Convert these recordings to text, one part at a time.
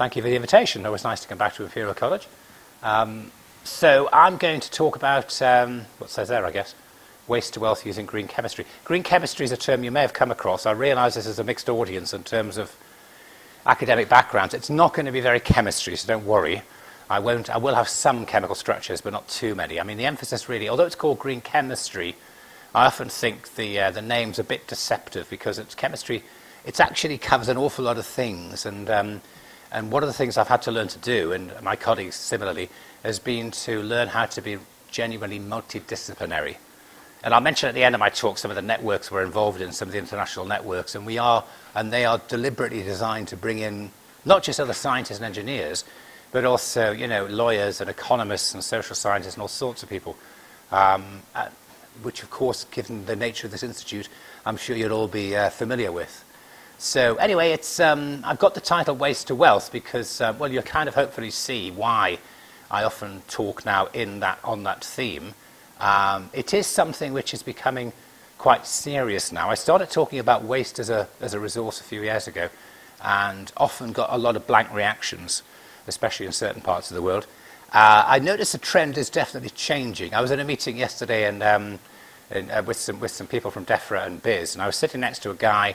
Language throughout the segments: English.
thank you for the invitation. It was nice to come back to Imperial College. Um, so I'm going to talk about um, what says there, I guess, waste to wealth using green chemistry. Green chemistry is a term you may have come across. I realise this is a mixed audience in terms of academic backgrounds. It's not going to be very chemistry, so don't worry. I, won't, I will have some chemical structures, but not too many. I mean, the emphasis really, although it's called green chemistry, I often think the, uh, the name's a bit deceptive because it's chemistry, it actually covers an awful lot of things. And, um, and one of the things I've had to learn to do, and my colleagues similarly, has been to learn how to be genuinely multidisciplinary. And I'll mention at the end of my talk some of the networks we're involved in, some of the international networks, and we are, and they are deliberately designed to bring in not just other scientists and engineers, but also, you know, lawyers and economists and social scientists and all sorts of people, um, which, of course, given the nature of this institute, I'm sure you'll all be uh, familiar with. So anyway, it's, um, I've got the title Waste to Wealth because, uh, well, you'll kind of hopefully see why I often talk now in that, on that theme. Um, it is something which is becoming quite serious now. I started talking about waste as a, as a resource a few years ago and often got a lot of blank reactions especially in certain parts of the world. Uh, I noticed the trend is definitely changing. I was in a meeting yesterday and, um, uh, with, some, with some people from DEFRA and BIS, and I was sitting next to a guy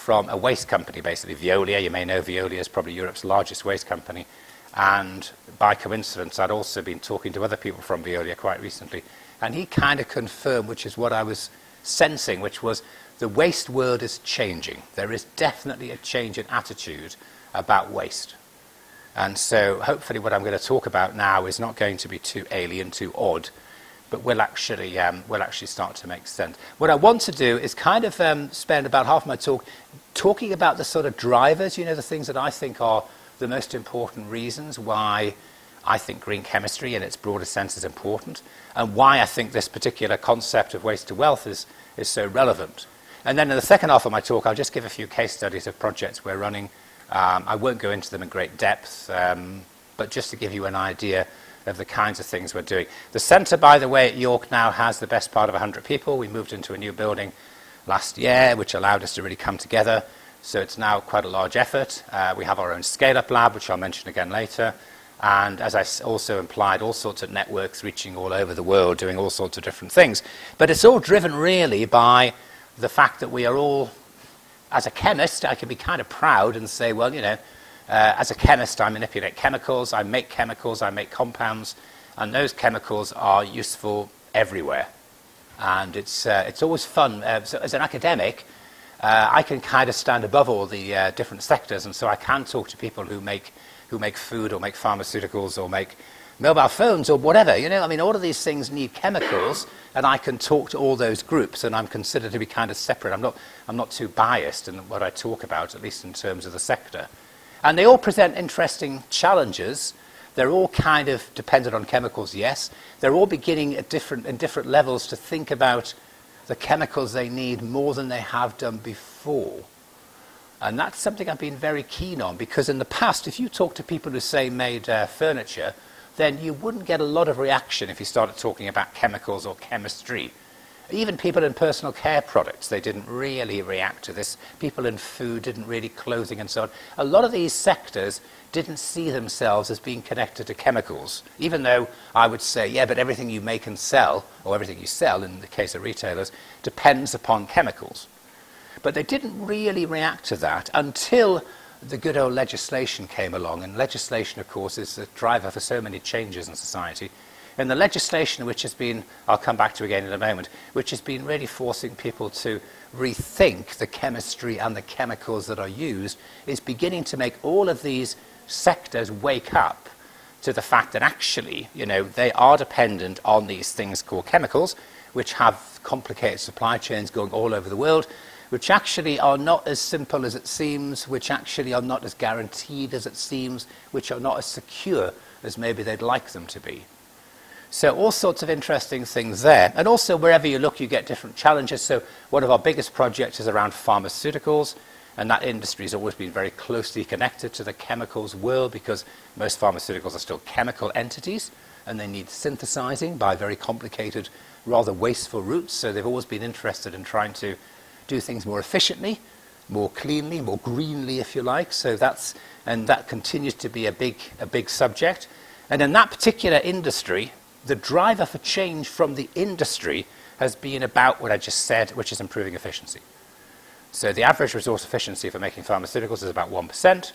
from a waste company, basically Veolia. You may know Veolia is probably Europe's largest waste company. And by coincidence, I'd also been talking to other people from Veolia quite recently. And he kind of confirmed, which is what I was sensing, which was the waste world is changing. There is definitely a change in attitude about waste. And so hopefully what I'm going to talk about now is not going to be too alien, too odd, but will actually, um, will actually start to make sense. What I want to do is kind of um, spend about half my talk talking about the sort of drivers, you know, the things that I think are the most important reasons why I think green chemistry in its broader sense is important, and why I think this particular concept of waste to wealth is, is so relevant. And then in the second half of my talk, I'll just give a few case studies of projects we're running um, I won't go into them in great depth, um, but just to give you an idea of the kinds of things we're doing. The centre, by the way, at York now has the best part of 100 people. We moved into a new building last year, which allowed us to really come together. So it's now quite a large effort. Uh, we have our own scale-up lab, which I'll mention again later. And as I also implied, all sorts of networks reaching all over the world, doing all sorts of different things. But it's all driven really by the fact that we are all as a chemist, I can be kind of proud and say, well, you know, uh, as a chemist, I manipulate chemicals, I make chemicals, I make compounds, and those chemicals are useful everywhere. And it's, uh, it's always fun. Uh, so as an academic, uh, I can kind of stand above all the uh, different sectors, and so I can talk to people who make, who make food or make pharmaceuticals or make mobile phones or whatever. You know, I mean, all of these things need chemicals, and I can talk to all those groups, and I'm considered to be kind of separate. I'm not, I'm not too biased in what I talk about, at least in terms of the sector. And they all present interesting challenges. They're all kind of dependent on chemicals, yes. They're all beginning at different, in different levels to think about the chemicals they need more than they have done before. And that's something I've been very keen on because in the past, if you talk to people who say made uh, furniture, then you wouldn't get a lot of reaction if you started talking about chemicals or chemistry. Even people in personal care products, they didn't really react to this. People in food didn't really, clothing and so on. A lot of these sectors didn't see themselves as being connected to chemicals, even though I would say, yeah, but everything you make and sell, or everything you sell in the case of retailers, depends upon chemicals. But they didn't really react to that until the good old legislation came along, and legislation, of course, is the driver for so many changes in society. And the legislation, which has been, I'll come back to again in a moment, which has been really forcing people to rethink the chemistry and the chemicals that are used, is beginning to make all of these sectors wake up to the fact that actually, you know, they are dependent on these things called chemicals, which have complicated supply chains going all over the world, which actually are not as simple as it seems, which actually are not as guaranteed as it seems, which are not as secure as maybe they'd like them to be. So all sorts of interesting things there. And also wherever you look, you get different challenges. So one of our biggest projects is around pharmaceuticals. And that industry has always been very closely connected to the chemicals world because most pharmaceuticals are still chemical entities and they need synthesizing by very complicated, rather wasteful routes. So they've always been interested in trying to do things more efficiently, more cleanly, more greenly, if you like. So that's and that continues to be a big, a big subject. And in that particular industry, the driver for change from the industry has been about what I just said, which is improving efficiency. So the average resource efficiency for making pharmaceuticals is about 1%.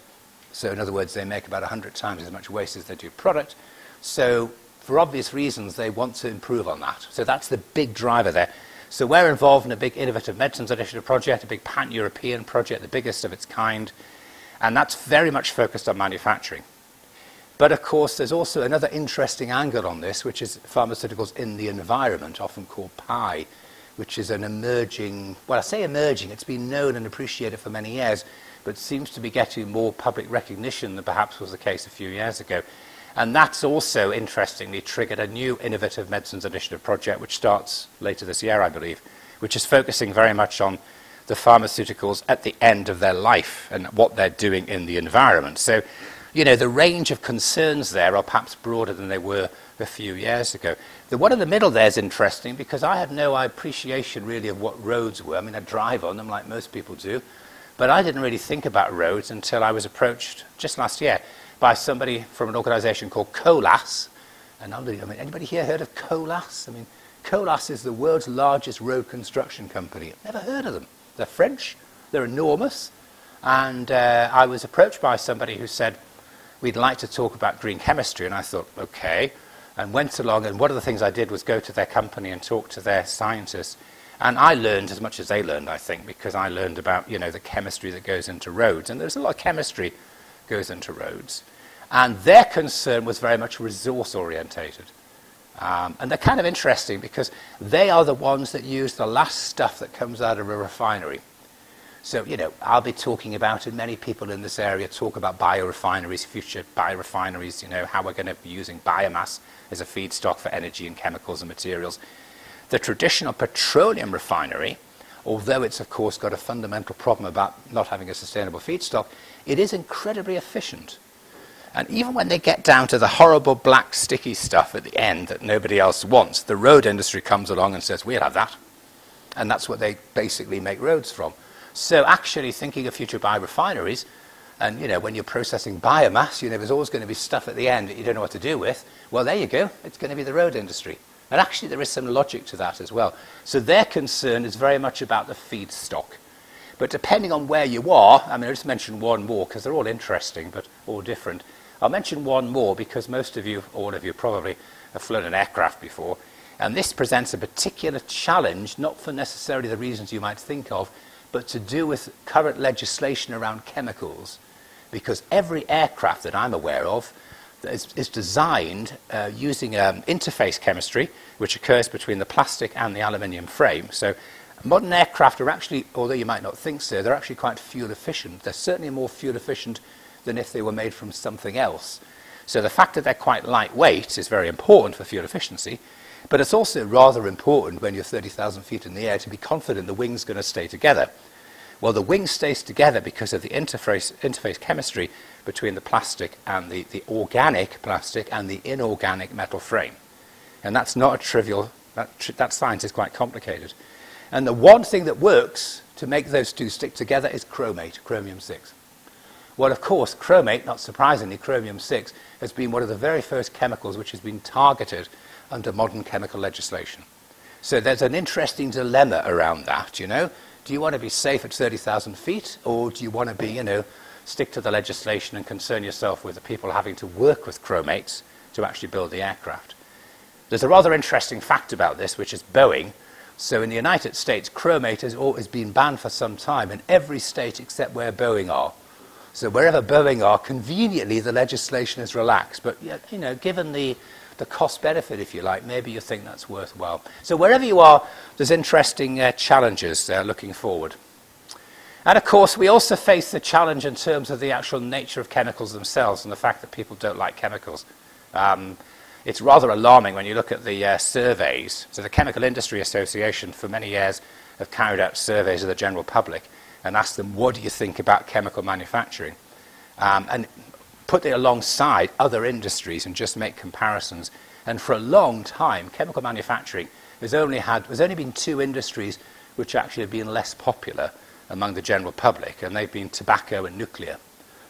So in other words, they make about 100 times as much waste as they do product. So for obvious reasons, they want to improve on that. So that's the big driver there. So we're involved in a big innovative medicines initiative project, a big pan-European project, the biggest of its kind, and that's very much focused on manufacturing. But of course, there's also another interesting angle on this, which is pharmaceuticals in the environment, often called PI, which is an emerging, well, I say emerging, it's been known and appreciated for many years, but seems to be getting more public recognition than perhaps was the case a few years ago. And that's also, interestingly, triggered a new Innovative Medicines Initiative project, which starts later this year, I believe, which is focusing very much on the pharmaceuticals at the end of their life and what they're doing in the environment. So you know, the range of concerns there are perhaps broader than they were a few years ago. The one in the middle there is interesting because I had no appreciation really of what roads were. I mean, I drive on them like most people do, but I didn't really think about roads until I was approached just last year by somebody from an organization called COLAS. And I mean, anybody here heard of COLAS? I mean, COLAS is the world's largest road construction company. I've never heard of them. They're French, they're enormous. And uh, I was approached by somebody who said, we'd like to talk about green chemistry. And I thought, okay. And went along, and one of the things I did was go to their company and talk to their scientists. And I learned as much as they learned, I think, because I learned about, you know, the chemistry that goes into roads. And there's a lot of chemistry goes into roads. And their concern was very much resource orientated. Um, and they're kind of interesting because they are the ones that use the last stuff that comes out of a refinery. So, you know, I'll be talking about it. Many people in this area talk about biorefineries, future biorefineries, you know, how we're going to be using biomass as a feedstock for energy and chemicals and materials. The traditional petroleum refinery, although it's, of course, got a fundamental problem about not having a sustainable feedstock, it is incredibly efficient. And even when they get down to the horrible black sticky stuff at the end that nobody else wants, the road industry comes along and says, we'll have that. And that's what they basically make roads from. So actually thinking of future biorefineries, and you know, when you're processing biomass, you know, there's always going to be stuff at the end that you don't know what to do with. Well, there you go. It's going to be the road industry. And actually, there is some logic to that as well. So their concern is very much about the feedstock. But depending on where you are, I mean, I'll just mention one more because they're all interesting but all different. I'll mention one more because most of you, all of you probably, have flown an aircraft before. And this presents a particular challenge, not for necessarily the reasons you might think of, but to do with current legislation around chemicals, because every aircraft that I'm aware of is, is designed uh, using um, interface chemistry, which occurs between the plastic and the aluminium frame. So modern aircraft are actually, although you might not think so, they're actually quite fuel efficient. They're certainly more fuel efficient than if they were made from something else. So the fact that they're quite lightweight is very important for fuel efficiency, but it's also rather important when you're 30,000 feet in the air to be confident the wing's going to stay together. Well, the wing stays together because of the interface, interface chemistry between the plastic and the, the organic plastic and the inorganic metal frame. And that's not a trivial, that, that science is quite complicated. And the one thing that works to make those two stick together is chromate, chromium 6. Well, of course, chromate, not surprisingly, chromium 6, has been one of the very first chemicals which has been targeted under modern chemical legislation. So there's an interesting dilemma around that, you know. Do you want to be safe at 30,000 feet, or do you want to be, you know, stick to the legislation and concern yourself with the people having to work with chromates to actually build the aircraft? There's a rather interesting fact about this, which is Boeing. So in the United States, chromate has, has been banned for some time in every state except where Boeing are. So wherever Boeing are, conveniently the legislation is relaxed. But you know, given the the cost benefit, if you like, maybe you think that's worthwhile. So wherever you are, there's interesting uh, challenges uh, looking forward. And of course, we also face the challenge in terms of the actual nature of chemicals themselves and the fact that people don't like chemicals. Um, it's rather alarming when you look at the uh, surveys. So the Chemical Industry Association, for many years, have carried out surveys of the general public and asked them, what do you think about chemical manufacturing? Um, and put it alongside other industries and just make comparisons. And for a long time, chemical manufacturing has only, had, has only been two industries which actually have been less popular among the general public, and they've been tobacco and nuclear.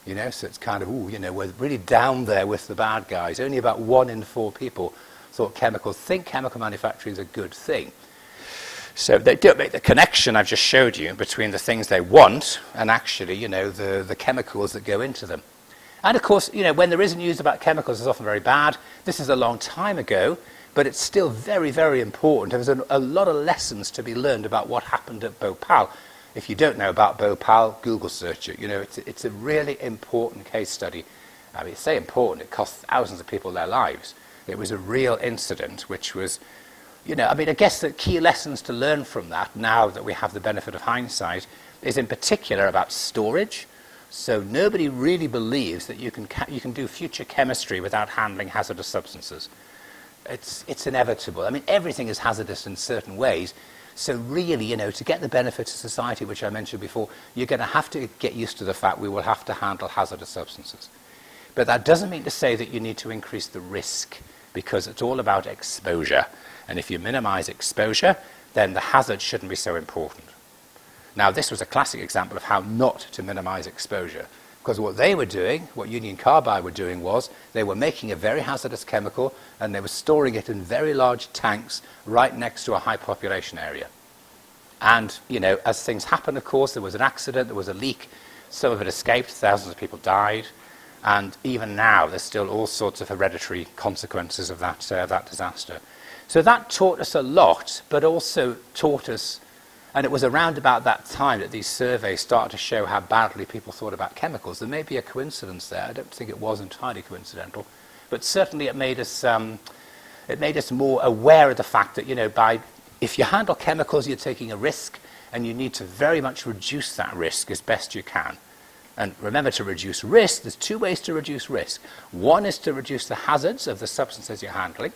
You know, so it's kind of, ooh, you know, we're really down there with the bad guys. Only about one in four people thought chemicals, think chemical manufacturing is a good thing. So they don't make the connection I've just showed you between the things they want and actually, you know, the, the chemicals that go into them. And of course, you know, when there is news about chemicals, it's often very bad. This is a long time ago, but it's still very, very important. There's a, a lot of lessons to be learned about what happened at Bhopal. If you don't know about Bhopal, Google search it. You know, it's, it's a really important case study. I mean, it's so important, it cost thousands of people their lives. It was a real incident, which was, you know, I mean, I guess the key lessons to learn from that, now that we have the benefit of hindsight, is in particular about storage. So nobody really believes that you can, you can do future chemistry without handling hazardous substances. It's, it's inevitable. I mean, everything is hazardous in certain ways, so really, you know, to get the benefits of society, which I mentioned before, you're going to have to get used to the fact we will have to handle hazardous substances. But that doesn't mean to say that you need to increase the risk, because it's all about exposure. And if you minimize exposure, then the hazard shouldn't be so important. Now, this was a classic example of how not to minimize exposure. Because what they were doing, what Union Carbide were doing was they were making a very hazardous chemical and they were storing it in very large tanks right next to a high population area. And, you know, as things happen, of course, there was an accident, there was a leak, some of it escaped, thousands of people died. And even now, there's still all sorts of hereditary consequences of that, uh, that disaster. So that taught us a lot, but also taught us and it was around about that time that these surveys started to show how badly people thought about chemicals. There may be a coincidence there. I don't think it was entirely coincidental. But certainly it made us, um, it made us more aware of the fact that, you know, by, if you handle chemicals, you're taking a risk, and you need to very much reduce that risk as best you can. And remember to reduce risk, there's two ways to reduce risk. One is to reduce the hazards of the substances you're handling.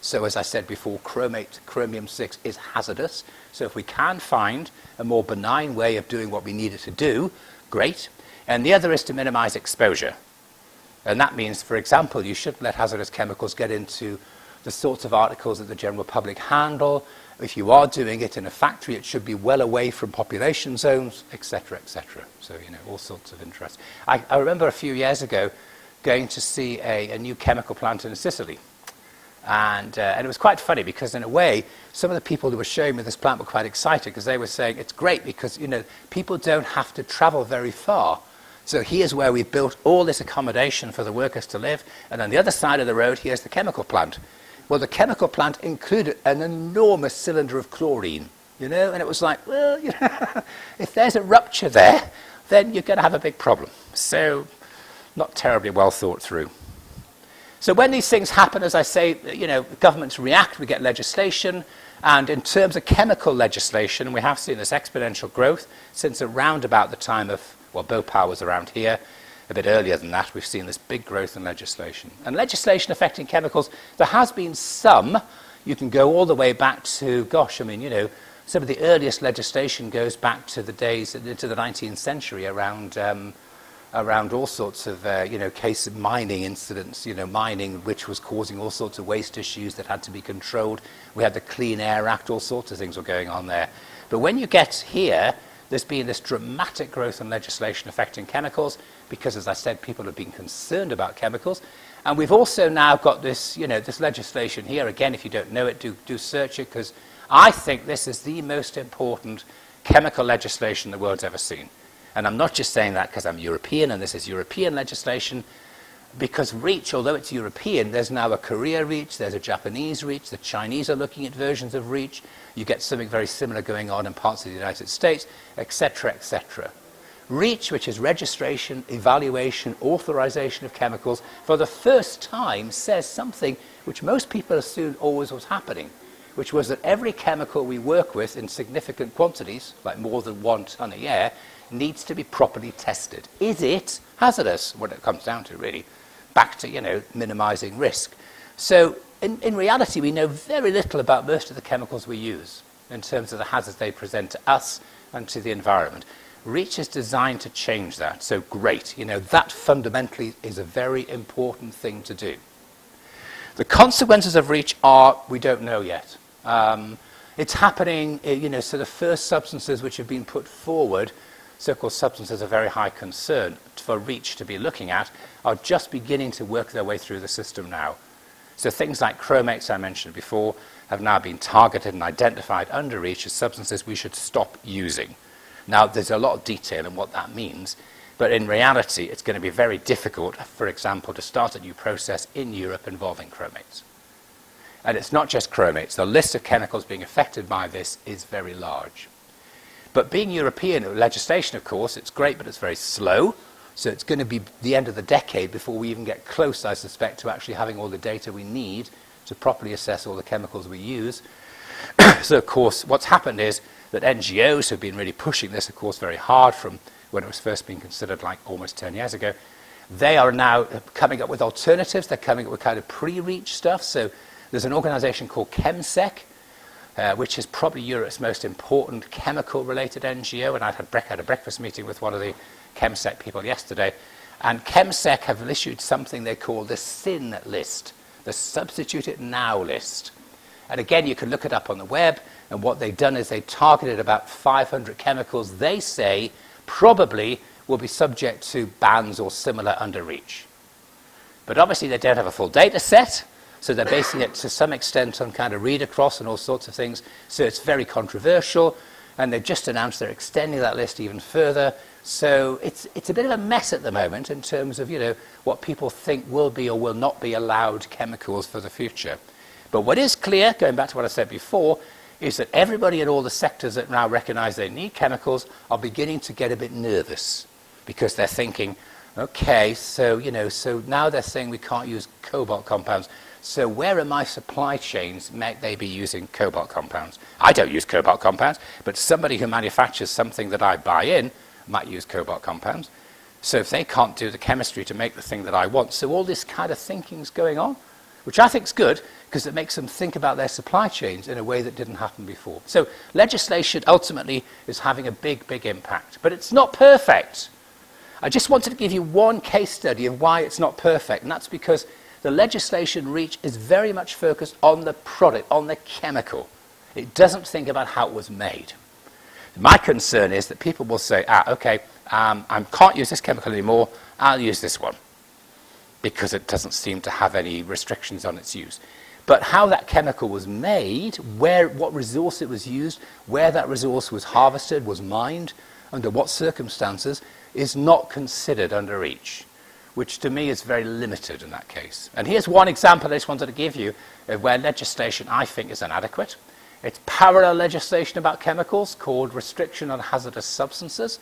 So as I said before, chromate, chromium-6 is hazardous. So if we can find a more benign way of doing what we needed to do, great. And the other is to minimize exposure. And that means, for example, you shouldn't let hazardous chemicals get into the sorts of articles that the general public handle. If you are doing it in a factory, it should be well away from population zones, etc., etc. So, you know, all sorts of interests. I, I remember a few years ago going to see a, a new chemical plant in Sicily. And, uh, and it was quite funny because, in a way, some of the people who were showing me this plant were quite excited because they were saying it's great because you know, people don't have to travel very far. So here's where we've built all this accommodation for the workers to live, and on the other side of the road, here's the chemical plant. Well, the chemical plant included an enormous cylinder of chlorine, you know, and it was like, well, you know, if there's a rupture there, then you're going to have a big problem. So, not terribly well thought through. So when these things happen, as I say, you know, governments react, we get legislation, and in terms of chemical legislation, we have seen this exponential growth since around about the time of, well, Bhopal was around here, a bit earlier than that, we've seen this big growth in legislation. And legislation affecting chemicals, there has been some, you can go all the way back to, gosh, I mean, you know, some of the earliest legislation goes back to the days, into the 19th century around um, around all sorts of, uh, you know, case of mining incidents, you know, mining which was causing all sorts of waste issues that had to be controlled. We had the Clean Air Act, all sorts of things were going on there. But when you get here, there's been this dramatic growth in legislation affecting chemicals because, as I said, people have been concerned about chemicals. And we've also now got this, you know, this legislation here. Again, if you don't know it, do, do search it because I think this is the most important chemical legislation the world's ever seen. And I'm not just saying that because I'm European and this is European legislation, because REACH, although it's European, there's now a Korea REACH, there's a Japanese REACH, the Chinese are looking at versions of REACH, you get something very similar going on in parts of the United States, etc., etc. REACH, which is registration, evaluation, authorization of chemicals, for the first time says something which most people assumed always was happening, which was that every chemical we work with in significant quantities, like more than one ton a year, needs to be properly tested. Is it hazardous? What it comes down to, really. Back to, you know, minimizing risk. So, in, in reality, we know very little about most of the chemicals we use in terms of the hazards they present to us and to the environment. REACH is designed to change that. So, great. You know, that fundamentally is a very important thing to do. The consequences of REACH are we don't know yet. Um, it's happening, you know, so the first substances which have been put forward so-called substances of very high concern for REACH to be looking at are just beginning to work their way through the system now. So things like chromates I mentioned before have now been targeted and identified under REACH as substances we should stop using. Now, there's a lot of detail in what that means, but in reality, it's going to be very difficult, for example, to start a new process in Europe involving chromates. And it's not just chromates. The list of chemicals being affected by this is very large. But being European legislation, of course, it's great, but it's very slow. So it's going to be the end of the decade before we even get close, I suspect, to actually having all the data we need to properly assess all the chemicals we use. so, of course, what's happened is that NGOs have been really pushing this, of course, very hard from when it was first being considered like almost 10 years ago. They are now coming up with alternatives. They're coming up with kind of pre-reach stuff. So there's an organization called ChemSec, uh, which is probably Europe's most important chemical-related NGO. And I had, had a breakfast meeting with one of the ChemSec people yesterday. And ChemSec have issued something they call the SIN list, the Substitute It Now list. And again, you can look it up on the web. And what they've done is they targeted about 500 chemicals they say probably will be subject to bans or similar under REACH. But obviously, they don't have a full data set. So they're basing it to some extent on kind of read across and all sorts of things. So it's very controversial. And they've just announced they're extending that list even further. So it's, it's a bit of a mess at the moment in terms of, you know, what people think will be or will not be allowed chemicals for the future. But what is clear, going back to what I said before, is that everybody in all the sectors that now recognize they need chemicals are beginning to get a bit nervous because they're thinking, okay, so, you know, so now they're saying we can't use cobalt compounds. So where are my supply chains might they be using cobalt compounds? I don't use cobalt compounds, but somebody who manufactures something that I buy in might use cobalt compounds. So if they can't do the chemistry to make the thing that I want, so all this kind of thinking's going on, which I think is good because it makes them think about their supply chains in a way that didn't happen before. So legislation ultimately is having a big, big impact. But it's not perfect. I just wanted to give you one case study of why it's not perfect, and that's because the legislation reach is very much focused on the product, on the chemical. It doesn't think about how it was made. My concern is that people will say, ah, okay, um, I can't use this chemical anymore, I'll use this one because it doesn't seem to have any restrictions on its use. But how that chemical was made, where, what resource it was used, where that resource was harvested, was mined, under what circumstances, is not considered under REACH, which to me is very limited in that case. And here's one example I just wanted to give you of where legislation I think is inadequate. It's parallel legislation about chemicals called Restriction on Hazardous Substances.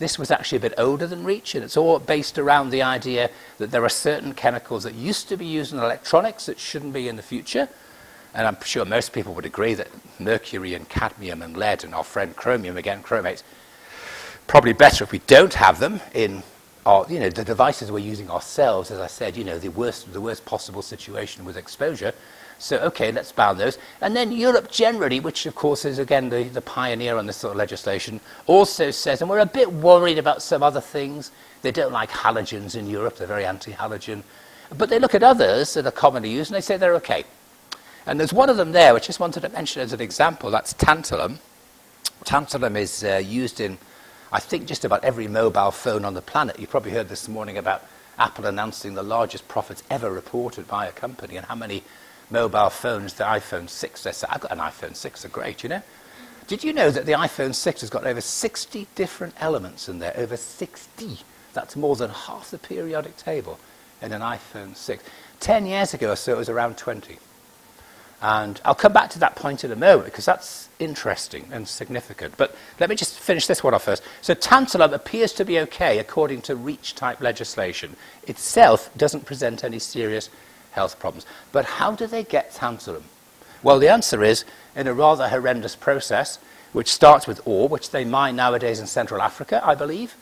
This was actually a bit older than REACH, and it's all based around the idea that there are certain chemicals that used to be used in electronics that shouldn't be in the future. And I'm sure most people would agree that mercury and cadmium and lead and our friend chromium, again, chromates, probably better if we don't have them in our, you know, the devices we're using ourselves, as I said, you know, the worst, the worst possible situation with exposure. So, okay, let's ban those. And then Europe generally, which of course is again the, the pioneer on this sort of legislation, also says, and we're a bit worried about some other things. They don't like halogens in Europe, they're very anti halogen. But they look at others that are commonly used and they say they're okay. And there's one of them there, which I just wanted to mention as an example. That's tantalum. Tantalum is uh, used in, I think, just about every mobile phone on the planet. You probably heard this morning about Apple announcing the largest profits ever reported by a company and how many mobile phones, the iPhone 6, they say, I've got an iPhone 6, they're great, you know. Did you know that the iPhone 6 has got over 60 different elements in there? Over 60. That's more than half the periodic table in an iPhone 6. Ten years ago or so, it was around 20. And I'll come back to that point in a moment because that's interesting and significant. But let me just finish this one off first. So, tantalum appears to be okay according to REACH type legislation. Itself doesn't present any serious health problems. But how do they get tantalum? Well, the answer is in a rather horrendous process, which starts with ore, which they mine nowadays in Central Africa, I believe,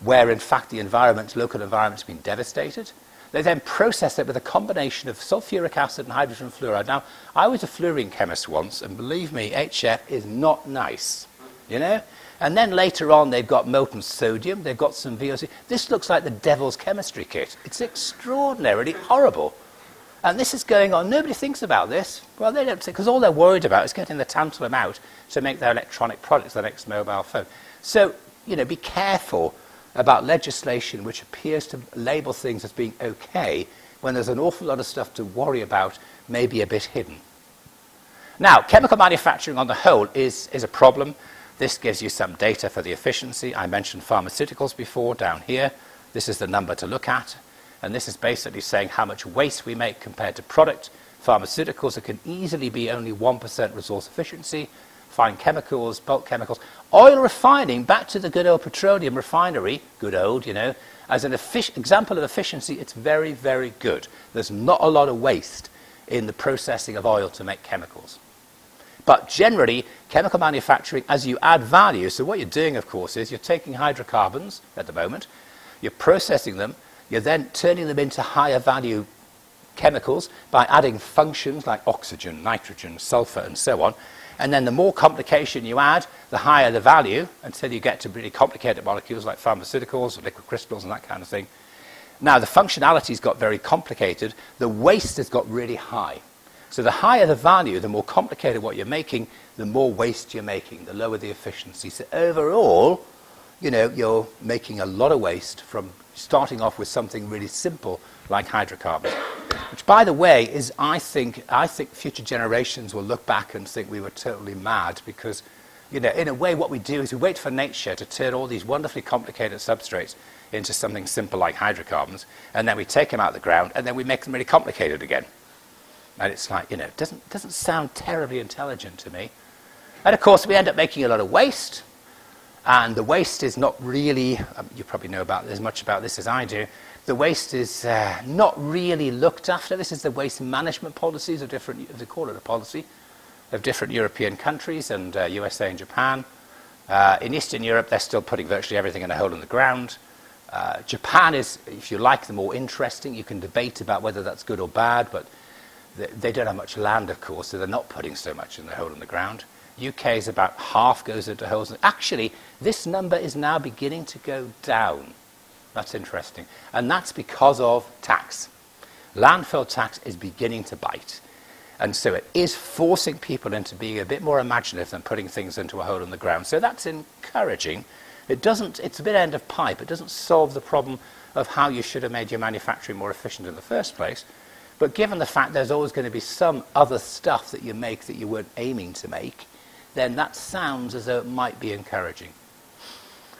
where in fact the environment, local environment, has been devastated. They then process it with a combination of sulfuric acid and hydrogen fluoride. Now, I was a fluorine chemist once, and believe me, HF is not nice, you know? And then later on, they've got molten sodium, they've got some VOC. This looks like the devil's chemistry kit. It's extraordinarily horrible. And this is going on. Nobody thinks about this. Well, they don't, because all they're worried about is getting the tantalum out to make their electronic products, the next mobile phone. So you know, be careful about legislation which appears to label things as being okay when there's an awful lot of stuff to worry about, maybe a bit hidden. Now, chemical manufacturing on the whole is, is a problem. This gives you some data for the efficiency. I mentioned pharmaceuticals before down here. This is the number to look at. And this is basically saying how much waste we make compared to product. Pharmaceuticals, it can easily be only 1% resource efficiency. Fine chemicals, bulk chemicals. Oil refining, back to the good old petroleum refinery, good old, you know, as an example of efficiency, it's very, very good. There's not a lot of waste in the processing of oil to make chemicals. But generally, chemical manufacturing, as you add value, so what you're doing, of course, is you're taking hydrocarbons at the moment, you're processing them, you're then turning them into higher value chemicals by adding functions like oxygen, nitrogen, sulfur, and so on. And then the more complication you add, the higher the value until you get to really complicated molecules like pharmaceuticals, liquid crystals, and that kind of thing. Now, the functionality's got very complicated. The waste has got really high. So the higher the value, the more complicated what you're making, the more waste you're making, the lower the efficiency. So overall, you know, you're making a lot of waste from starting off with something really simple like hydrocarbons. Which, by the way, is I think I think future generations will look back and think we were totally mad because, you know, in a way, what we do is we wait for nature to turn all these wonderfully complicated substrates into something simple like hydrocarbons, and then we take them out of the ground, and then we make them really complicated again. And it's like, you know, it doesn't, doesn't sound terribly intelligent to me. And of course, we end up making a lot of waste. And the waste is not really, um, you probably know about as much about this as I do. The waste is uh, not really looked after. This is the waste management policies of different, they call it a policy, of different European countries and uh, USA and Japan. Uh, in Eastern Europe, they're still putting virtually everything in a hole in the ground. Uh, Japan is, if you like, the more interesting. You can debate about whether that's good or bad, but they don't have much land, of course, so they're not putting so much in the hole in the ground. UK is about half goes into holes. Actually, this number is now beginning to go down. That's interesting. And that's because of tax. Landfill tax is beginning to bite. And so it is forcing people into being a bit more imaginative than putting things into a hole in the ground. So that's encouraging. It doesn't, it's a bit end of pipe. It doesn't solve the problem of how you should have made your manufacturing more efficient in the first place. But given the fact there's always going to be some other stuff that you make that you weren't aiming to make, then that sounds as though it might be encouraging.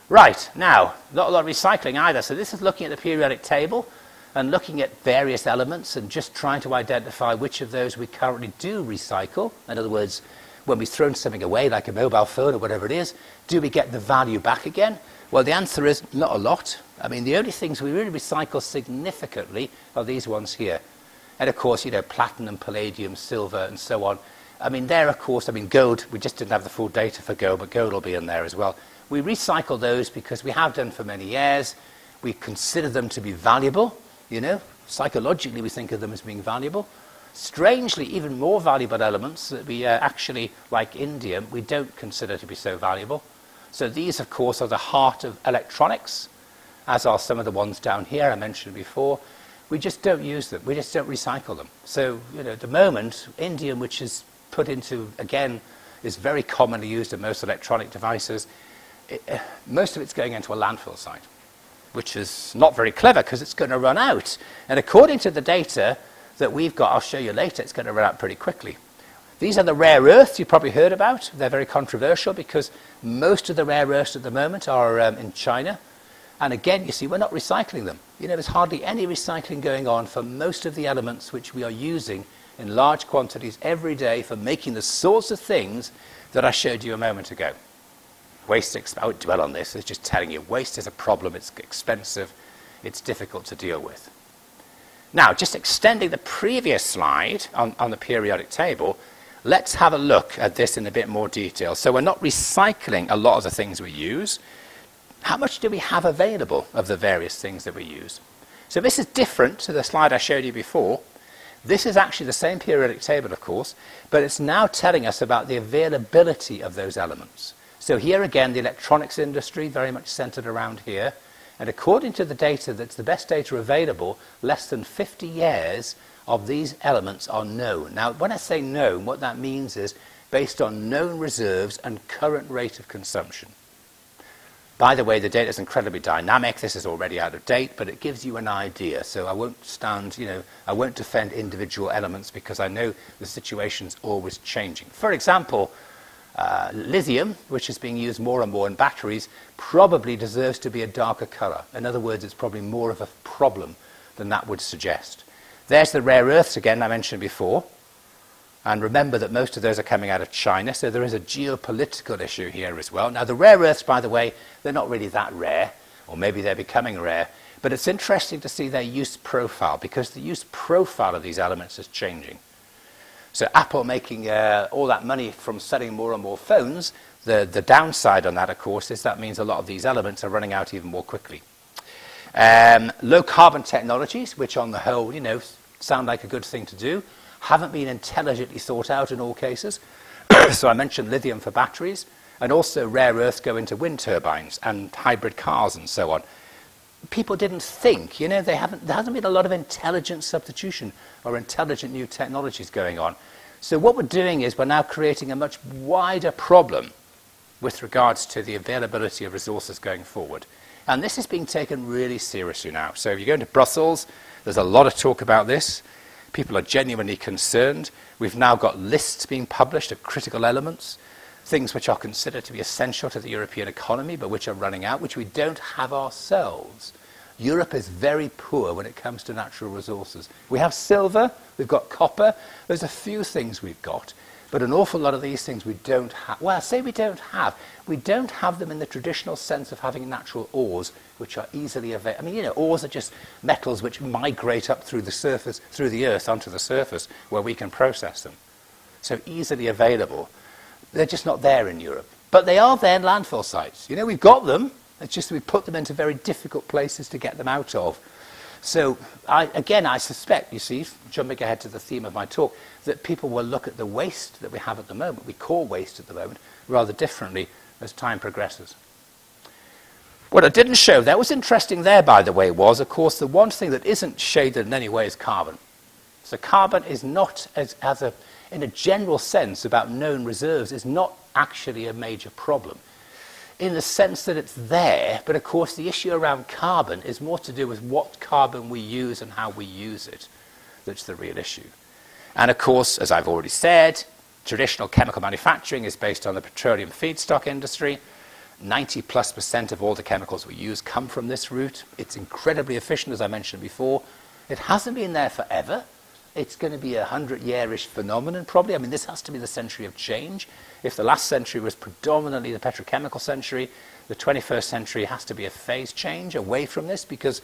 Right, now, not a lot of recycling either. So this is looking at the periodic table and looking at various elements and just trying to identify which of those we currently do recycle. In other words, when we've thrown something away, like a mobile phone or whatever it is, do we get the value back again? Well, the answer is not a lot. I mean, the only things we really recycle significantly are these ones here. And of course, you know, platinum, palladium, silver, and so on. I mean, there, of course, I mean, gold, we just didn't have the full data for gold, but gold will be in there as well. We recycle those because we have done for many years. We consider them to be valuable, you know. Psychologically, we think of them as being valuable. Strangely, even more valuable elements that we uh, actually, like indium, we don't consider to be so valuable. So these, of course, are the heart of electronics, as are some of the ones down here I mentioned before we just don't use them. We just don't recycle them. So, you know, at the moment, indium, which is put into, again, is very commonly used in most electronic devices, it, most of it's going into a landfill site, which is not very clever because it's going to run out. And according to the data that we've got, I'll show you later, it's going to run out pretty quickly. These are the rare earths you've probably heard about. They're very controversial because most of the rare earths at the moment are um, in China. And again, you see, we're not recycling them. You know, there's hardly any recycling going on for most of the elements which we are using in large quantities every day for making the sorts of things that I showed you a moment ago. Waste, I won't dwell on this, it's just telling you waste is a problem, it's expensive, it's difficult to deal with. Now, just extending the previous slide on, on the periodic table, let's have a look at this in a bit more detail. So we're not recycling a lot of the things we use, how much do we have available of the various things that we use? So this is different to the slide I showed you before. This is actually the same periodic table, of course, but it's now telling us about the availability of those elements. So here again, the electronics industry, very much centered around here. And according to the data that's the best data available, less than 50 years of these elements are known. Now, when I say known, what that means is based on known reserves and current rate of consumption. By the way, the data is incredibly dynamic. This is already out of date, but it gives you an idea. So I won't stand, you know, I won't defend individual elements because I know the situation's always changing. For example, uh, lithium, which is being used more and more in batteries, probably deserves to be a darker color. In other words, it's probably more of a problem than that would suggest. There's the rare earths again I mentioned before. And remember that most of those are coming out of China, so there is a geopolitical issue here as well. Now, the rare earths, by the way, they're not really that rare, or maybe they're becoming rare, but it's interesting to see their use profile because the use profile of these elements is changing. So, Apple making uh, all that money from selling more and more phones, the, the downside on that, of course, is that means a lot of these elements are running out even more quickly. Um, low carbon technologies, which on the whole, you know, sound like a good thing to do haven't been intelligently thought out in all cases. so I mentioned lithium for batteries, and also rare earths go into wind turbines and hybrid cars and so on. People didn't think, you know, they haven't, there hasn't been a lot of intelligent substitution or intelligent new technologies going on. So what we're doing is we're now creating a much wider problem with regards to the availability of resources going forward. And this is being taken really seriously now. So if you go into Brussels, there's a lot of talk about this. People are genuinely concerned. We've now got lists being published of critical elements, things which are considered to be essential to the European economy, but which are running out, which we don't have ourselves. Europe is very poor when it comes to natural resources. We have silver, we've got copper, there's a few things we've got, but an awful lot of these things we don't have. Well, I say we don't have. We don't have them in the traditional sense of having natural ores, which are easily available. I mean, you know, ores are just metals which migrate up through the surface, through the earth onto the surface, where we can process them. So easily available. They're just not there in Europe. But they are there in landfill sites. You know, we've got them. It's just we put them into very difficult places to get them out of. So, I, again, I suspect, you see, jumping ahead to the theme of my talk, that people will look at the waste that we have at the moment, we call waste at the moment, rather differently as time progresses. What I didn't show, that was interesting there, by the way, was, of course, the one thing that isn't shaded in any way is carbon. So carbon is not, as, as a, in a general sense, about known reserves, is not actually a major problem in the sense that it's there, but of course the issue around carbon is more to do with what carbon we use and how we use it that's the real issue. And of course, as I've already said, traditional chemical manufacturing is based on the petroleum feedstock industry. 90 plus percent of all the chemicals we use come from this route. It's incredibly efficient, as I mentioned before. It hasn't been there forever. It's going to be a hundred yearish phenomenon, probably. I mean, this has to be the century of change. If the last century was predominantly the petrochemical century, the 21st century has to be a phase change away from this because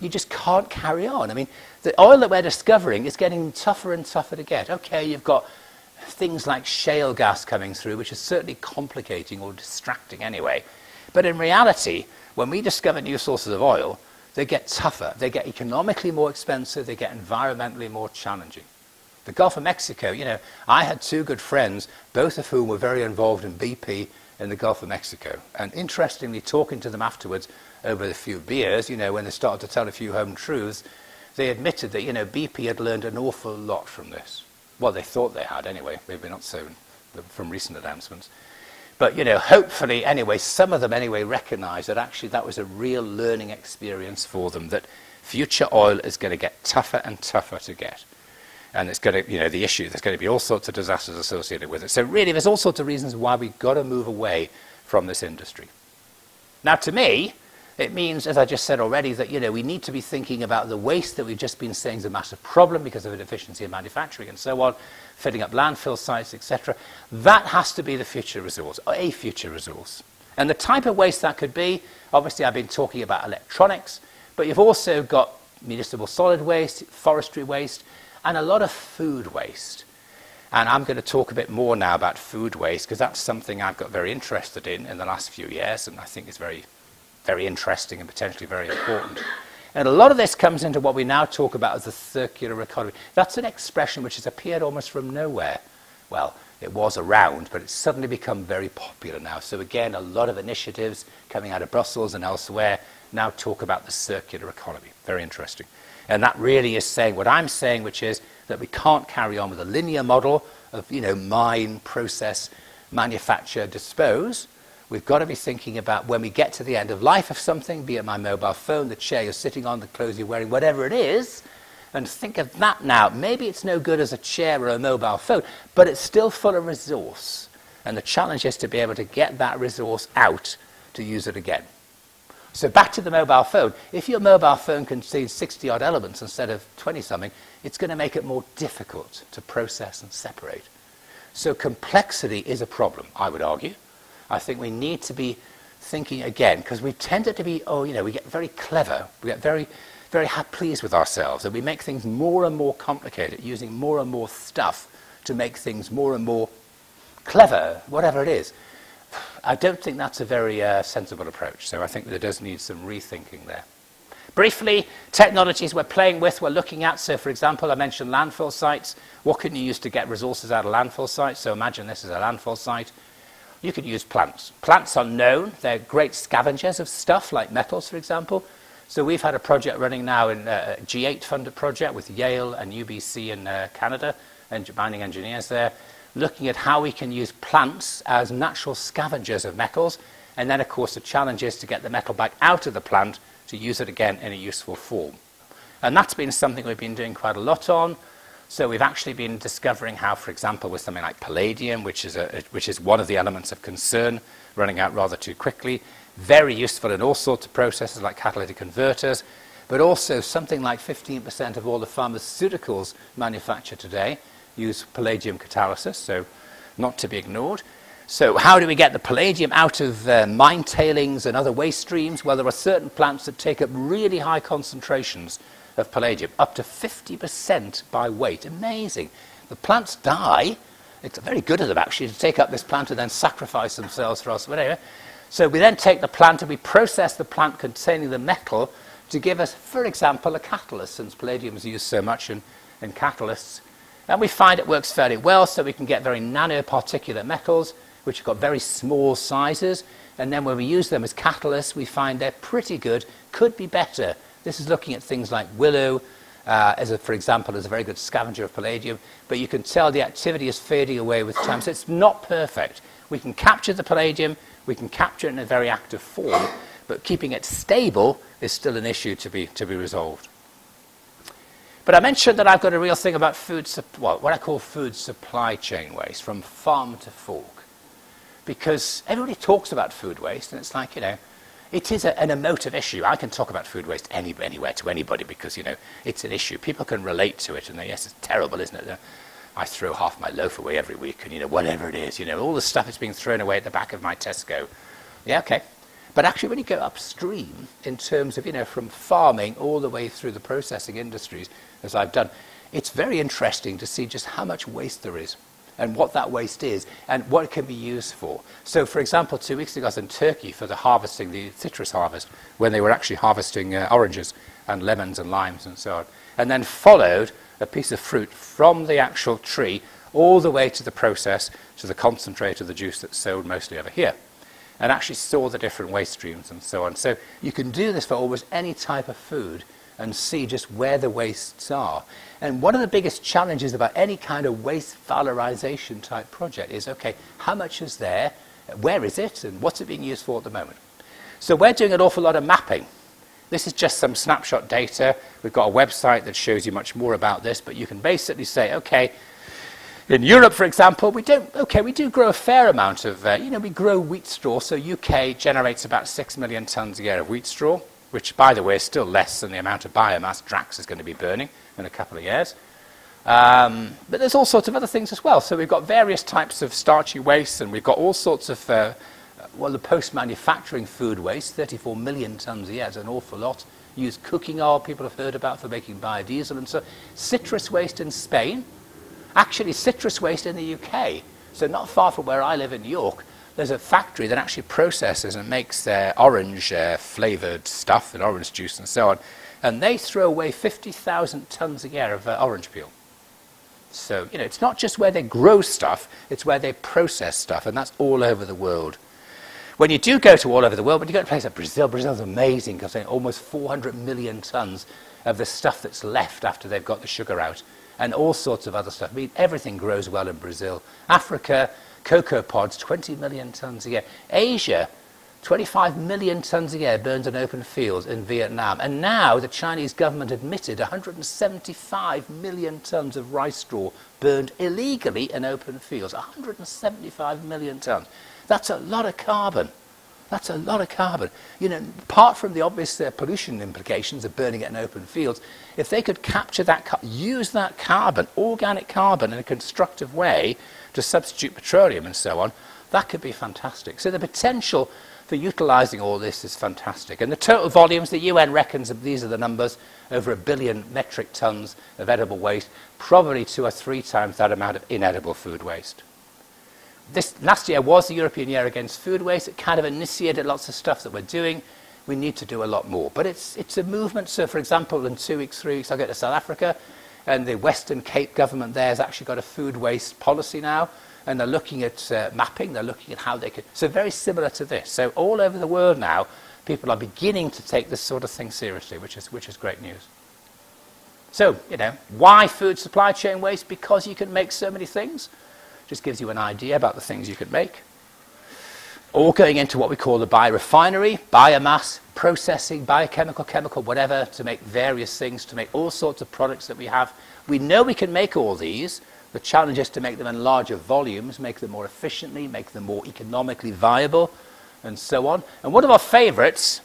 you just can't carry on. I mean, the oil that we're discovering is getting tougher and tougher to get. Okay, you've got things like shale gas coming through, which is certainly complicating or distracting anyway. But in reality, when we discover new sources of oil, they get tougher, they get economically more expensive, they get environmentally more challenging. The Gulf of Mexico, you know, I had two good friends, both of whom were very involved in BP in the Gulf of Mexico. And interestingly, talking to them afterwards over a few beers, you know, when they started to tell a few home truths, they admitted that, you know, BP had learned an awful lot from this. Well, they thought they had anyway, maybe not so from recent announcements. But, you know, hopefully, anyway, some of them anyway recognize that actually that was a real learning experience for them, that future oil is going to get tougher and tougher to get and it's going to, you know, the issue, there's going to be all sorts of disasters associated with it. So really, there's all sorts of reasons why we've got to move away from this industry. Now, to me, it means, as I just said already, that, you know, we need to be thinking about the waste that we've just been saying is a massive problem because of inefficiency in manufacturing and so on, filling up landfill sites, etc. That has to be the future resource, or a future resource. And the type of waste that could be, obviously I've been talking about electronics, but you've also got municipal solid waste, forestry waste, and a lot of food waste. And I'm going to talk a bit more now about food waste because that's something I've got very interested in in the last few years, and I think it's very, very interesting and potentially very important. And a lot of this comes into what we now talk about as the circular economy. That's an expression which has appeared almost from nowhere. Well, it was around, but it's suddenly become very popular now. So again, a lot of initiatives coming out of Brussels and elsewhere now talk about the circular economy. Very interesting. And that really is saying what I'm saying, which is that we can't carry on with a linear model of, you know, mine, process, manufacture, dispose. We've got to be thinking about when we get to the end of life of something, be it my mobile phone, the chair you're sitting on, the clothes you're wearing, whatever it is, and think of that now. Maybe it's no good as a chair or a mobile phone, but it's still full of resource. And the challenge is to be able to get that resource out to use it again. So back to the mobile phone. If your mobile phone contains 60 odd elements instead of 20 something, it's going to make it more difficult to process and separate. So complexity is a problem, I would argue. I think we need to be thinking again, because we tended to be, oh, you know, we get very clever, we get very, very pleased with ourselves, and we make things more and more complicated, using more and more stuff to make things more and more clever, whatever it is. I don't think that's a very uh, sensible approach, so I think there does need some rethinking there. Briefly, technologies we're playing with, we're looking at. So, for example, I mentioned landfill sites. What can you use to get resources out of landfill sites? So, imagine this is a landfill site. You could use plants. Plants are known, they're great scavengers of stuff like metals, for example. So we've had a project running now in uh, a G8 funded project with Yale and UBC in uh, Canada, and mining engineers there, looking at how we can use plants as natural scavengers of metals. And then, of course, the challenge is to get the metal back out of the plant to use it again in a useful form. And that's been something we've been doing quite a lot on. So we've actually been discovering how, for example, with something like palladium, which is, a, which is one of the elements of concern, running out rather too quickly, very useful in all sorts of processes like catalytic converters, but also something like 15% of all the pharmaceuticals manufactured today use palladium catalysis, so not to be ignored. So how do we get the palladium out of uh, mine tailings and other waste streams? Well, there are certain plants that take up really high concentrations of palladium, up to 50% by weight. Amazing. The plants die. It's very good of them, actually, to take up this plant and then sacrifice themselves for us. Whatever. So we then take the plant and we process the plant containing the metal to give us, for example, a catalyst, since palladium is used so much in, in catalysts. And we find it works fairly well, so we can get very nanoparticulate metals, which have got very small sizes. And then when we use them as catalysts, we find they're pretty good, could be better this is looking at things like willow, uh, as a, for example, as a very good scavenger of palladium, but you can tell the activity is fading away with time. So it's not perfect. We can capture the palladium, we can capture it in a very active form, but keeping it stable is still an issue to be, to be resolved. But I mentioned that I've got a real thing about food, well, what I call food supply chain waste, from farm to fork. Because everybody talks about food waste, and it's like, you know, it is a, an emotive issue. I can talk about food waste any, anywhere to anybody because, you know, it's an issue. People can relate to it and they, yes, it's terrible, isn't it? I throw half my loaf away every week and, you know, whatever it is, you know, all the stuff is being thrown away at the back of my Tesco. Yeah, okay. But actually, when you go upstream in terms of, you know, from farming all the way through the processing industries, as I've done, it's very interesting to see just how much waste there is and what that waste is and what it can be used for. So, for example, two weeks ago I was in Turkey for the harvesting, the citrus harvest, when they were actually harvesting uh, oranges and lemons and limes and so on. And then followed a piece of fruit from the actual tree all the way to the process, to the concentrate of the juice that's sold mostly over here. And actually saw the different waste streams and so on. So you can do this for almost any type of food and see just where the wastes are. And one of the biggest challenges about any kind of waste valorization type project is okay, how much is there, where is it, and what's it being used for at the moment? So we're doing an awful lot of mapping. This is just some snapshot data. We've got a website that shows you much more about this, but you can basically say, okay, in Europe, for example, we don't, okay, we do grow a fair amount of, uh, you know, we grow wheat straw, so UK generates about 6 million tonnes a year of wheat straw which, by the way, is still less than the amount of biomass Drax is going to be burning in a couple of years. Um, but there's all sorts of other things as well. So we've got various types of starchy waste, and we've got all sorts of, uh, well, the post-manufacturing food waste, 34 million tonnes a year, is an awful lot. Used cooking oil, people have heard about for making biodiesel, and so citrus waste in Spain, actually citrus waste in the UK. So not far from where I live in York, there's a factory that actually processes and makes their orange uh, flavored stuff and orange juice and so on. And they throw away 50,000 tons a year of uh, orange peel. So, you know, it's not just where they grow stuff, it's where they process stuff, and that's all over the world. When you do go to all over the world, when you go to places like Brazil, Brazil's amazing because they almost 400 million tons of the stuff that's left after they've got the sugar out, and all sorts of other stuff. I mean, everything grows well in Brazil. Africa, Cocoa pods, 20 million tons a year. Asia, 25 million tons a year burned in open fields in Vietnam. And now the Chinese government admitted 175 million tons of rice straw burned illegally in open fields. 175 million tons. That's a lot of carbon. That's a lot of carbon. You know, apart from the obvious uh, pollution implications of burning it in open fields, if they could capture that, use that carbon, organic carbon, in a constructive way to substitute petroleum and so on, that could be fantastic. So the potential for utilizing all this is fantastic. And the total volumes, the UN reckons these are the numbers, over a billion metric tons of edible waste, probably two or three times that amount of inedible food waste this last year was the European Year Against Food Waste. It kind of initiated lots of stuff that we're doing. We need to do a lot more. But it's, it's a movement. So, for example, in two weeks, three weeks, I'll go to South Africa, and the Western Cape government there has actually got a food waste policy now, and they're looking at uh, mapping, they're looking at how they could. So, very similar to this. So, all over the world now, people are beginning to take this sort of thing seriously, which is, which is great news. So, you know, why food supply chain waste? Because you can make so many things. Just gives you an idea about the things you could make. All going into what we call the biorefinery, biomass, processing, biochemical, chemical, whatever, to make various things, to make all sorts of products that we have. We know we can make all these. The challenge is to make them in larger volumes, make them more efficiently, make them more economically viable, and so on. And one of our favorites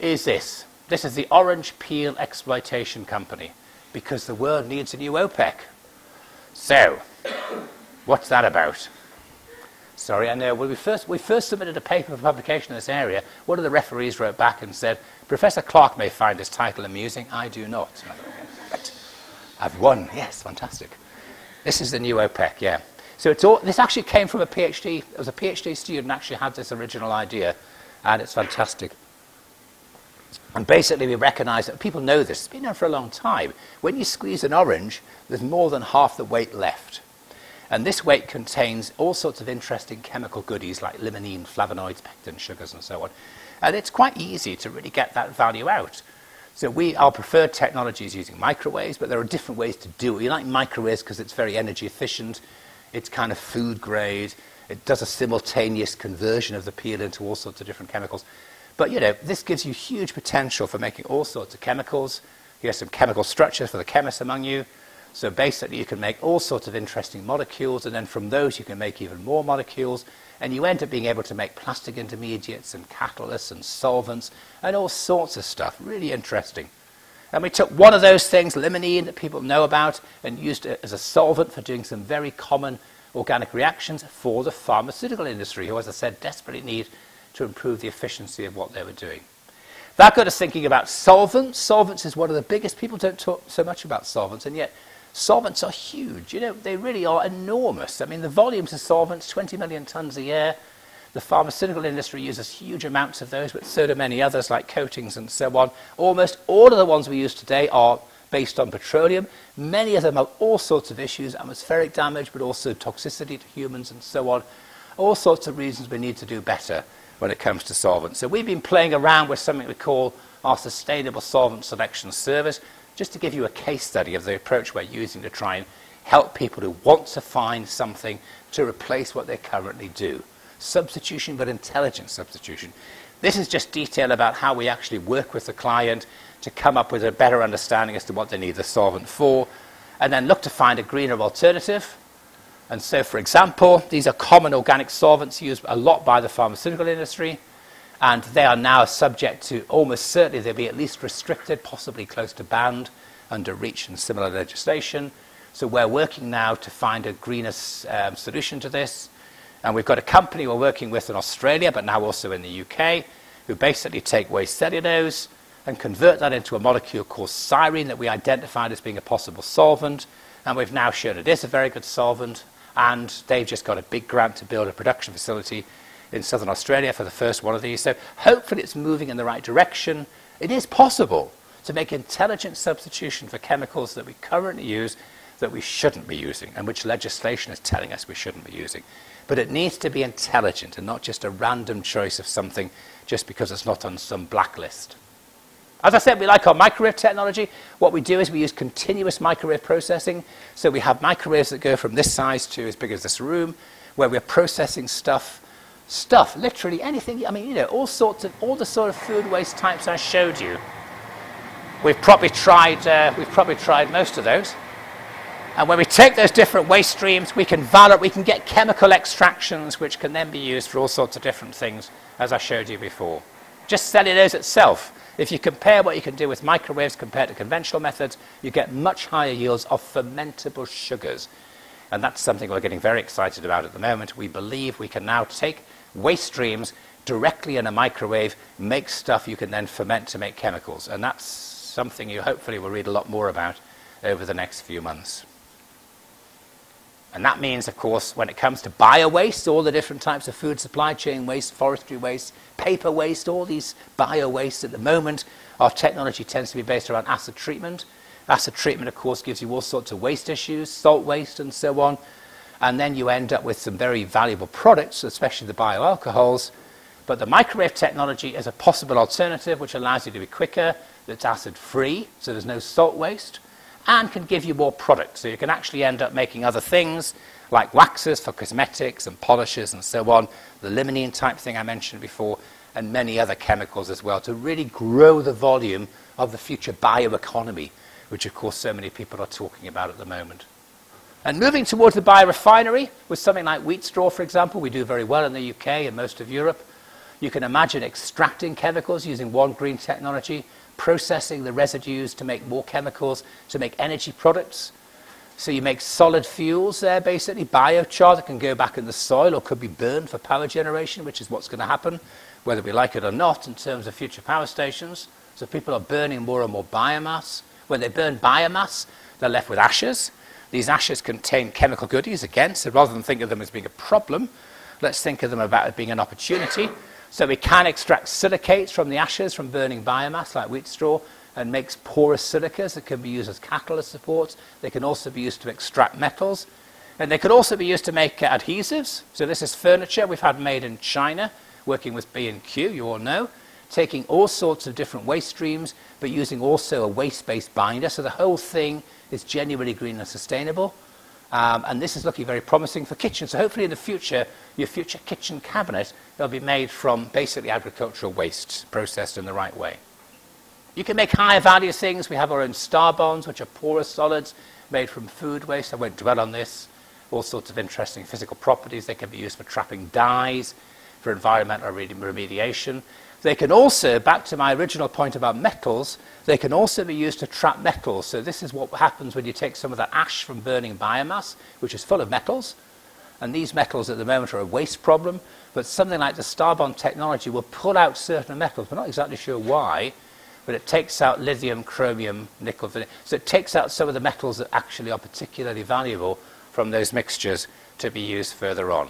is this. This is the Orange Peel Exploitation Company, because the world needs a new OPEC. So, What's that about? Sorry, I know. Uh, when we first, we first submitted a paper for publication in this area, one of the referees wrote back and said, Professor Clark may find this title amusing, I do not. Right. I've won. Yes, fantastic. This is the new OPEC, yeah. So it's all, this actually came from a PhD. It was a PhD student actually had this original idea, and it's fantastic. And basically, we recognize that people know this. It's been known for a long time. When you squeeze an orange, there's more than half the weight left. And this weight contains all sorts of interesting chemical goodies like limonene, flavonoids, pectin, sugars, and so on. And it's quite easy to really get that value out. So we, our preferred technology is using microwaves, but there are different ways to do it. We like microwaves because it's very energy efficient. It's kind of food grade. It does a simultaneous conversion of the peel into all sorts of different chemicals. But, you know, this gives you huge potential for making all sorts of chemicals. Here's some chemical structures for the chemists among you. So basically, you can make all sorts of interesting molecules, and then from those, you can make even more molecules. And you end up being able to make plastic intermediates and catalysts and solvents and all sorts of stuff. Really interesting. And we took one of those things, limonene, that people know about, and used it as a solvent for doing some very common organic reactions for the pharmaceutical industry, who, as I said, desperately need to improve the efficiency of what they were doing. That got us thinking about solvents. Solvents is one of the biggest, people don't talk so much about solvents, and yet Solvents are huge. You know, they really are enormous. I mean, the volumes of solvents, 20 million tons a year. The pharmaceutical industry uses huge amounts of those, but so do many others like coatings and so on. Almost all of the ones we use today are based on petroleum. Many of them have all sorts of issues, atmospheric damage, but also toxicity to humans and so on. All sorts of reasons we need to do better when it comes to solvents. So we've been playing around with something we call our Sustainable Solvent Selection Service, just to give you a case study of the approach we're using to try and help people who want to find something to replace what they currently do. Substitution, but intelligent substitution. This is just detail about how we actually work with the client to come up with a better understanding as to what they need the solvent for, and then look to find a greener alternative. And so, for example, these are common organic solvents used a lot by the pharmaceutical industry and they are now subject to almost certainly they'll be at least restricted, possibly close to banned under REACH and similar legislation. So we're working now to find a greener um, solution to this. And we've got a company we're working with in Australia, but now also in the UK, who basically take waste cellulose and convert that into a molecule called Cyrene that we identified as being a possible solvent. And we've now shown it is a very good solvent. And they've just got a big grant to build a production facility in southern Australia for the first one of these. So hopefully it's moving in the right direction. It is possible to make intelligent substitution for chemicals that we currently use that we shouldn't be using and which legislation is telling us we shouldn't be using. But it needs to be intelligent and not just a random choice of something just because it's not on some blacklist. As I said, we like our microwave technology. What we do is we use continuous microwave processing. So we have microwaves that go from this size to as big as this room. where we're processing stuff, stuff, literally anything, I mean, you know, all sorts of, all the sort of food waste types I showed you. We've probably tried, uh, we've probably tried most of those. And when we take those different waste streams, we can validate, we can get chemical extractions which can then be used for all sorts of different things, as I showed you before. Just cellulose itself. If you compare what you can do with microwaves compared to conventional methods, you get much higher yields of fermentable sugars. And that's something we're getting very excited about at the moment. We believe we can now take waste streams directly in a microwave, make stuff you can then ferment to make chemicals. And that's something you hopefully will read a lot more about over the next few months. And that means, of course, when it comes to bio waste, all the different types of food supply chain waste, forestry waste, paper waste, all these bio waste at the moment, our technology tends to be based around acid treatment. Acid treatment, of course, gives you all sorts of waste issues, salt waste and so on. And then you end up with some very valuable products, especially the bioalcohols. But the microwave technology is a possible alternative which allows you to be quicker, that's acid free, so there's no salt waste and can give you more products. So you can actually end up making other things like waxes for cosmetics and polishes and so on, the limonene type thing I mentioned before, and many other chemicals as well to really grow the volume of the future bioeconomy, which of course so many people are talking about at the moment. And moving towards the biorefinery with something like wheat straw, for example, we do very well in the UK and most of Europe. You can imagine extracting chemicals using one green technology processing the residues to make more chemicals, to make energy products. So you make solid fuels there, basically, biochar that can go back in the soil or could be burned for power generation, which is what's going to happen, whether we like it or not, in terms of future power stations. So people are burning more and more biomass. When they burn biomass, they're left with ashes. These ashes contain chemical goodies, again, so rather than think of them as being a problem, let's think of them about it being an opportunity. So we can extract silicates from the ashes from burning biomass like wheat straw and makes porous silicas that can be used as catalyst supports. They can also be used to extract metals. And they could also be used to make uh, adhesives. So this is furniture we've had made in China, working with B&Q, you all know, taking all sorts of different waste streams, but using also a waste-based binder. So the whole thing is genuinely green and sustainable. Um, and this is looking very promising for kitchens. So hopefully in the future, your future kitchen cabinet will be made from basically agricultural waste processed in the right way. You can make higher value things. We have our own Starbons, which are porous solids made from food waste. I won't dwell on this. All sorts of interesting physical properties. They can be used for trapping dyes, for environmental remediation. They can also, back to my original point about metals, they can also be used to trap metals. So this is what happens when you take some of that ash from burning biomass, which is full of metals. And these metals at the moment are a waste problem. But something like the Starbon technology will pull out certain metals. We're not exactly sure why, but it takes out lithium, chromium, nickel. So it takes out some of the metals that actually are particularly valuable from those mixtures to be used further on.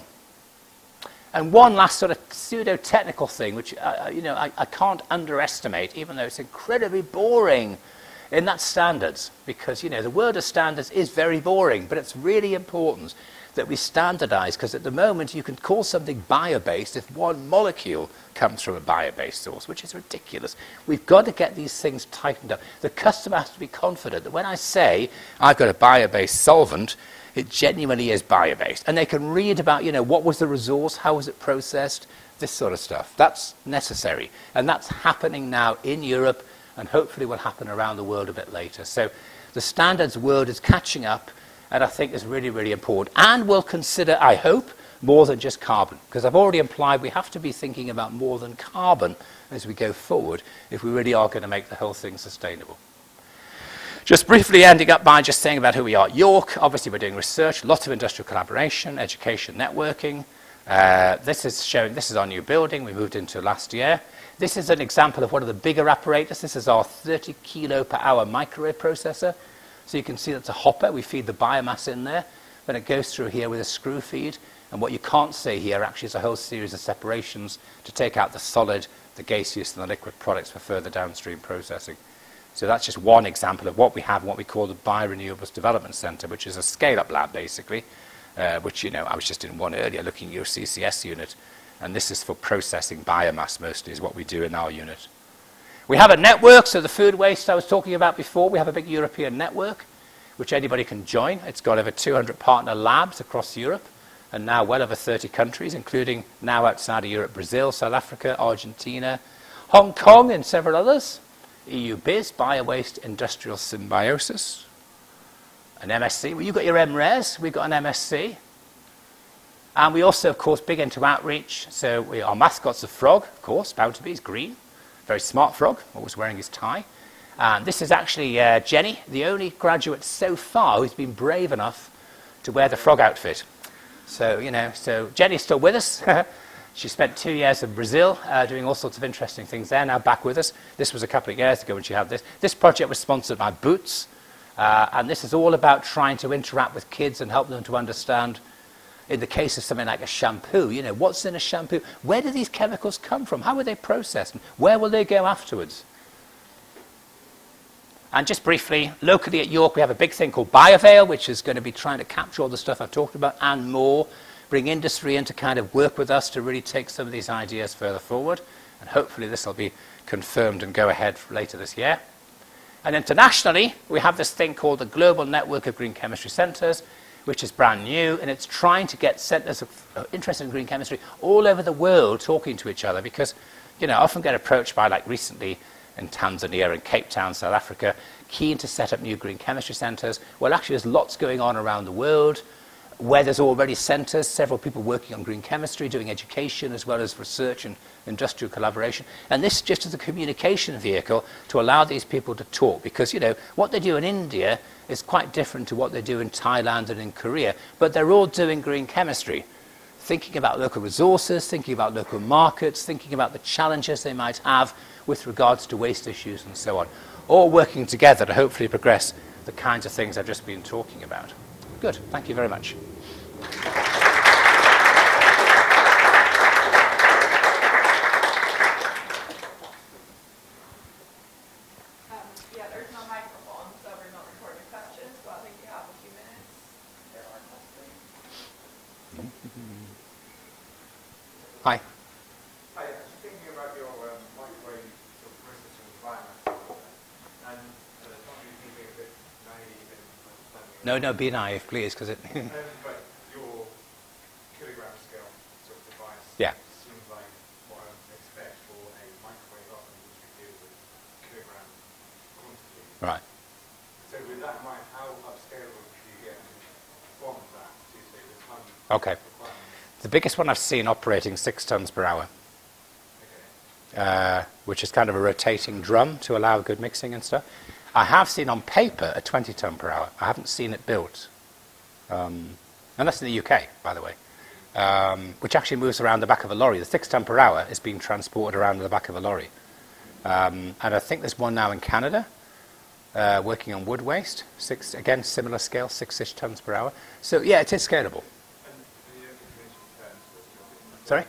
And one last sort of pseudo-technical thing, which uh, uh, you know, I, I can't underestimate, even though it's incredibly boring, in that standards. Because you know, the word of standards is very boring, but it's really important that we standardize, because at the moment you can call something bio-based if one molecule comes from a bio-based source, which is ridiculous. We've got to get these things tightened up. The customer has to be confident that when I say I've got a bio-based solvent, it genuinely is bio-based. And they can read about, you know, what was the resource, how was it processed, this sort of stuff. That's necessary. And that's happening now in Europe and hopefully will happen around the world a bit later. So the standards world is catching up and I think is really, really important. And will consider, I hope, more than just carbon. Because I've already implied we have to be thinking about more than carbon as we go forward if we really are going to make the whole thing sustainable. Just briefly ending up by just saying about who we are at York. Obviously, we're doing research, lots of industrial collaboration, education, networking. Uh, this is showing, this is our new building we moved into last year. This is an example of one of the bigger apparatus. This is our 30 kilo per hour microwave processor. So you can see that's a hopper. We feed the biomass in there. Then it goes through here with a screw feed. And what you can't see here actually is a whole series of separations to take out the solid, the gaseous, and the liquid products for further downstream processing. So that's just one example of what we have what we call the Biorenewables Development Centre, which is a scale-up lab, basically, uh, which, you know, I was just in one earlier looking at your CCS unit, and this is for processing biomass mostly is what we do in our unit. We have a network, so the food waste I was talking about before, we have a big European network, which anybody can join. It's got over 200 partner labs across Europe, and now well over 30 countries, including now outside of Europe, Brazil, South Africa, Argentina, Hong Kong, and several others. EU BIS, Biowaste Industrial Symbiosis, an MSc. Well, you've got your MRes, we've got an MSc. And we also, of course, big into outreach. So we, our mascot's a frog, of course, bound to be. He's green. Very smart frog, always wearing his tie. And this is actually uh, Jenny, the only graduate so far who's been brave enough to wear the frog outfit. So, you know, so Jenny's still with us. she spent two years in Brazil uh, doing all sorts of interesting things there, now back with us. This was a couple of years ago when she had this. This project was sponsored by Boots, uh, and this is all about trying to interact with kids and help them to understand, in the case of something like a shampoo, you know, what's in a shampoo? Where do these chemicals come from? How are they processed? Where will they go afterwards? And just briefly, locally at York, we have a big thing called BioVale, which is going to be trying to capture all the stuff I've talked about and more, bring industry in to kind of work with us to really take some of these ideas further forward. And hopefully this will be confirmed and go ahead later this year. And internationally, we have this thing called the Global Network of Green Chemistry Centres, which is brand new, and it's trying to get centres of interested in green chemistry all over the world talking to each other because, you know, I often get approached by, like recently in Tanzania and Cape Town, South Africa, keen to set up new green chemistry centres. Well, actually, there's lots going on around the world where there's already centres, several people working on green chemistry, doing education as well as research and industrial collaboration. And this just as a communication vehicle to allow these people to talk because, you know, what they do in India is quite different to what they do in Thailand and in Korea, but they're all doing green chemistry. Thinking about local resources, thinking about local markets, thinking about the challenges they might have with regards to waste issues and so on. All working together to hopefully progress the kinds of things I've just been talking about. Good. Thank you very much. No, no, no, be naive, please, because it. um, but your kilogram scale sort of device yeah. seems like what I would expect for a microwave oven, which we deal with kilogram quantity. Right. So with that in mind, how upscalable do you get from that to say the ton? Okay. The biggest one I've seen operating six tons per hour. Uh, which is kind of a rotating drum to allow good mixing and stuff. I have seen on paper a 20 ton per hour. I haven't seen it built. Um, and that's in the UK, by the way, um, which actually moves around the back of a lorry. The 6 ton per hour is being transported around the back of a lorry. Um, and I think there's one now in Canada uh, working on wood waste. Six, again, similar scale, six-ish tons per hour. So, yeah, it is scalable. Sorry?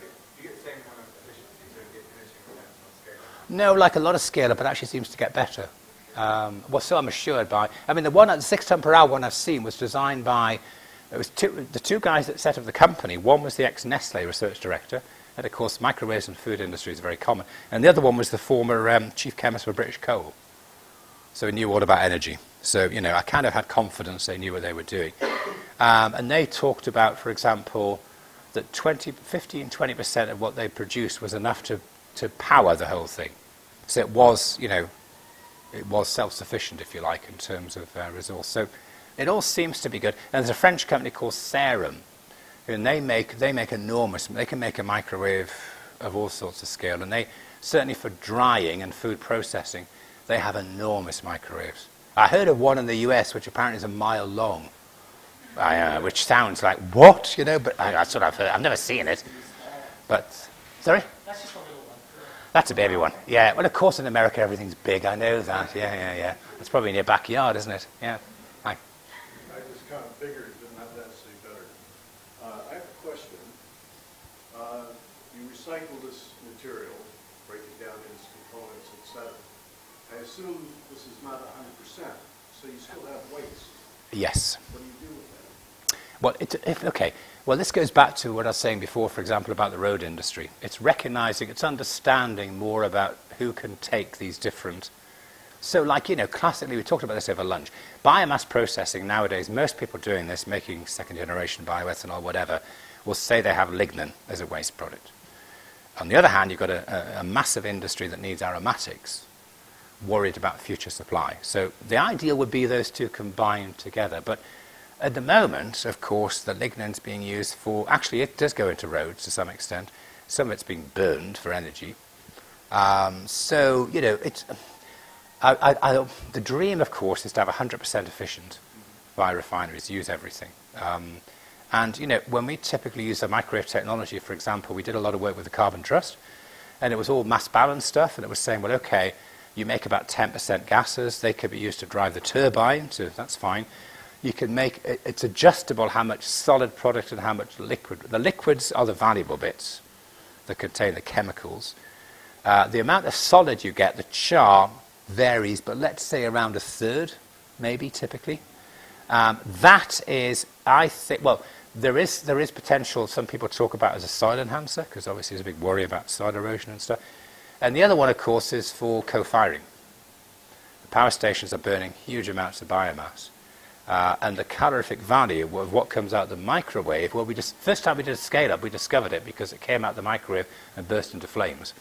No, like a lot of scale, but actually seems to get better. Um, well, so I'm assured by. I mean, the one at the six ton per hour one I've seen was designed by. It was two, the two guys that set up the company. One was the ex Nestle research director, and of course, microwaves and food industry is very common. And the other one was the former um, chief chemist for British Coal. So he knew all about energy. So, you know, I kind of had confidence they knew what they were doing. Um, and they talked about, for example, that 20, 15, 20% of what they produced was enough to, to power the whole thing. So it was, you know, it was self-sufficient, if you like, in terms of uh, resource. So it all seems to be good. And there's a French company called Sairem, and they make they make enormous. They can make a microwave of all sorts of scale, and they certainly for drying and food processing, they have enormous microwaves. I heard of one in the U.S. which apparently is a mile long, uh, which sounds like what you know, but I, that's what I've heard. I've never seen it, but sorry. That's a baby one. Yeah. Well, of course, in America, everything's big. I know that. Yeah, yeah, yeah. It's probably in your backyard, isn't it? Yeah. Hi. I just kind of figured, but not that say better. Uh, I have a question. Uh, you recycle this material, break it down into components, etc. I assume this is not 100%, so you still have waste. Yes. What do you do with that? Well, it, okay. Well, this goes back to what I was saying before, for example, about the road industry. It's recognizing, it's understanding more about who can take these different. So, like, you know, classically, we talked about this over lunch. Biomass processing nowadays, most people doing this, making second generation bioethanol, whatever, will say they have lignin as a waste product. On the other hand, you've got a, a, a massive industry that needs aromatics, worried about future supply. So the ideal would be those two combined together. But at the moment, of course, the lignin's being used for, actually, it does go into roads to some extent. Some of it's being burned for energy. Um, so, you know, it's, I, I, I, the dream, of course, is to have 100% efficient biorefineries, use everything. Um, and, you know, when we typically use a microwave technology, for example, we did a lot of work with the Carbon Trust, and it was all mass balance stuff, and it was saying, well, okay, you make about 10% gases, they could be used to drive the turbine, so that's fine. You can make, it's adjustable how much solid product and how much liquid. The liquids are the valuable bits that contain the chemicals. Uh, the amount of solid you get, the char, varies, but let's say around a third, maybe typically. Um, that is, I think, well, there is, there is potential, some people talk about as a soil enhancer, because obviously there's a big worry about soil erosion and stuff. And the other one, of course, is for co-firing. The power stations are burning huge amounts of biomass. Uh, and the calorific value of what comes out of the microwave, well, we just, first time we did a scale-up, we discovered it because it came out of the microwave and burst into flames.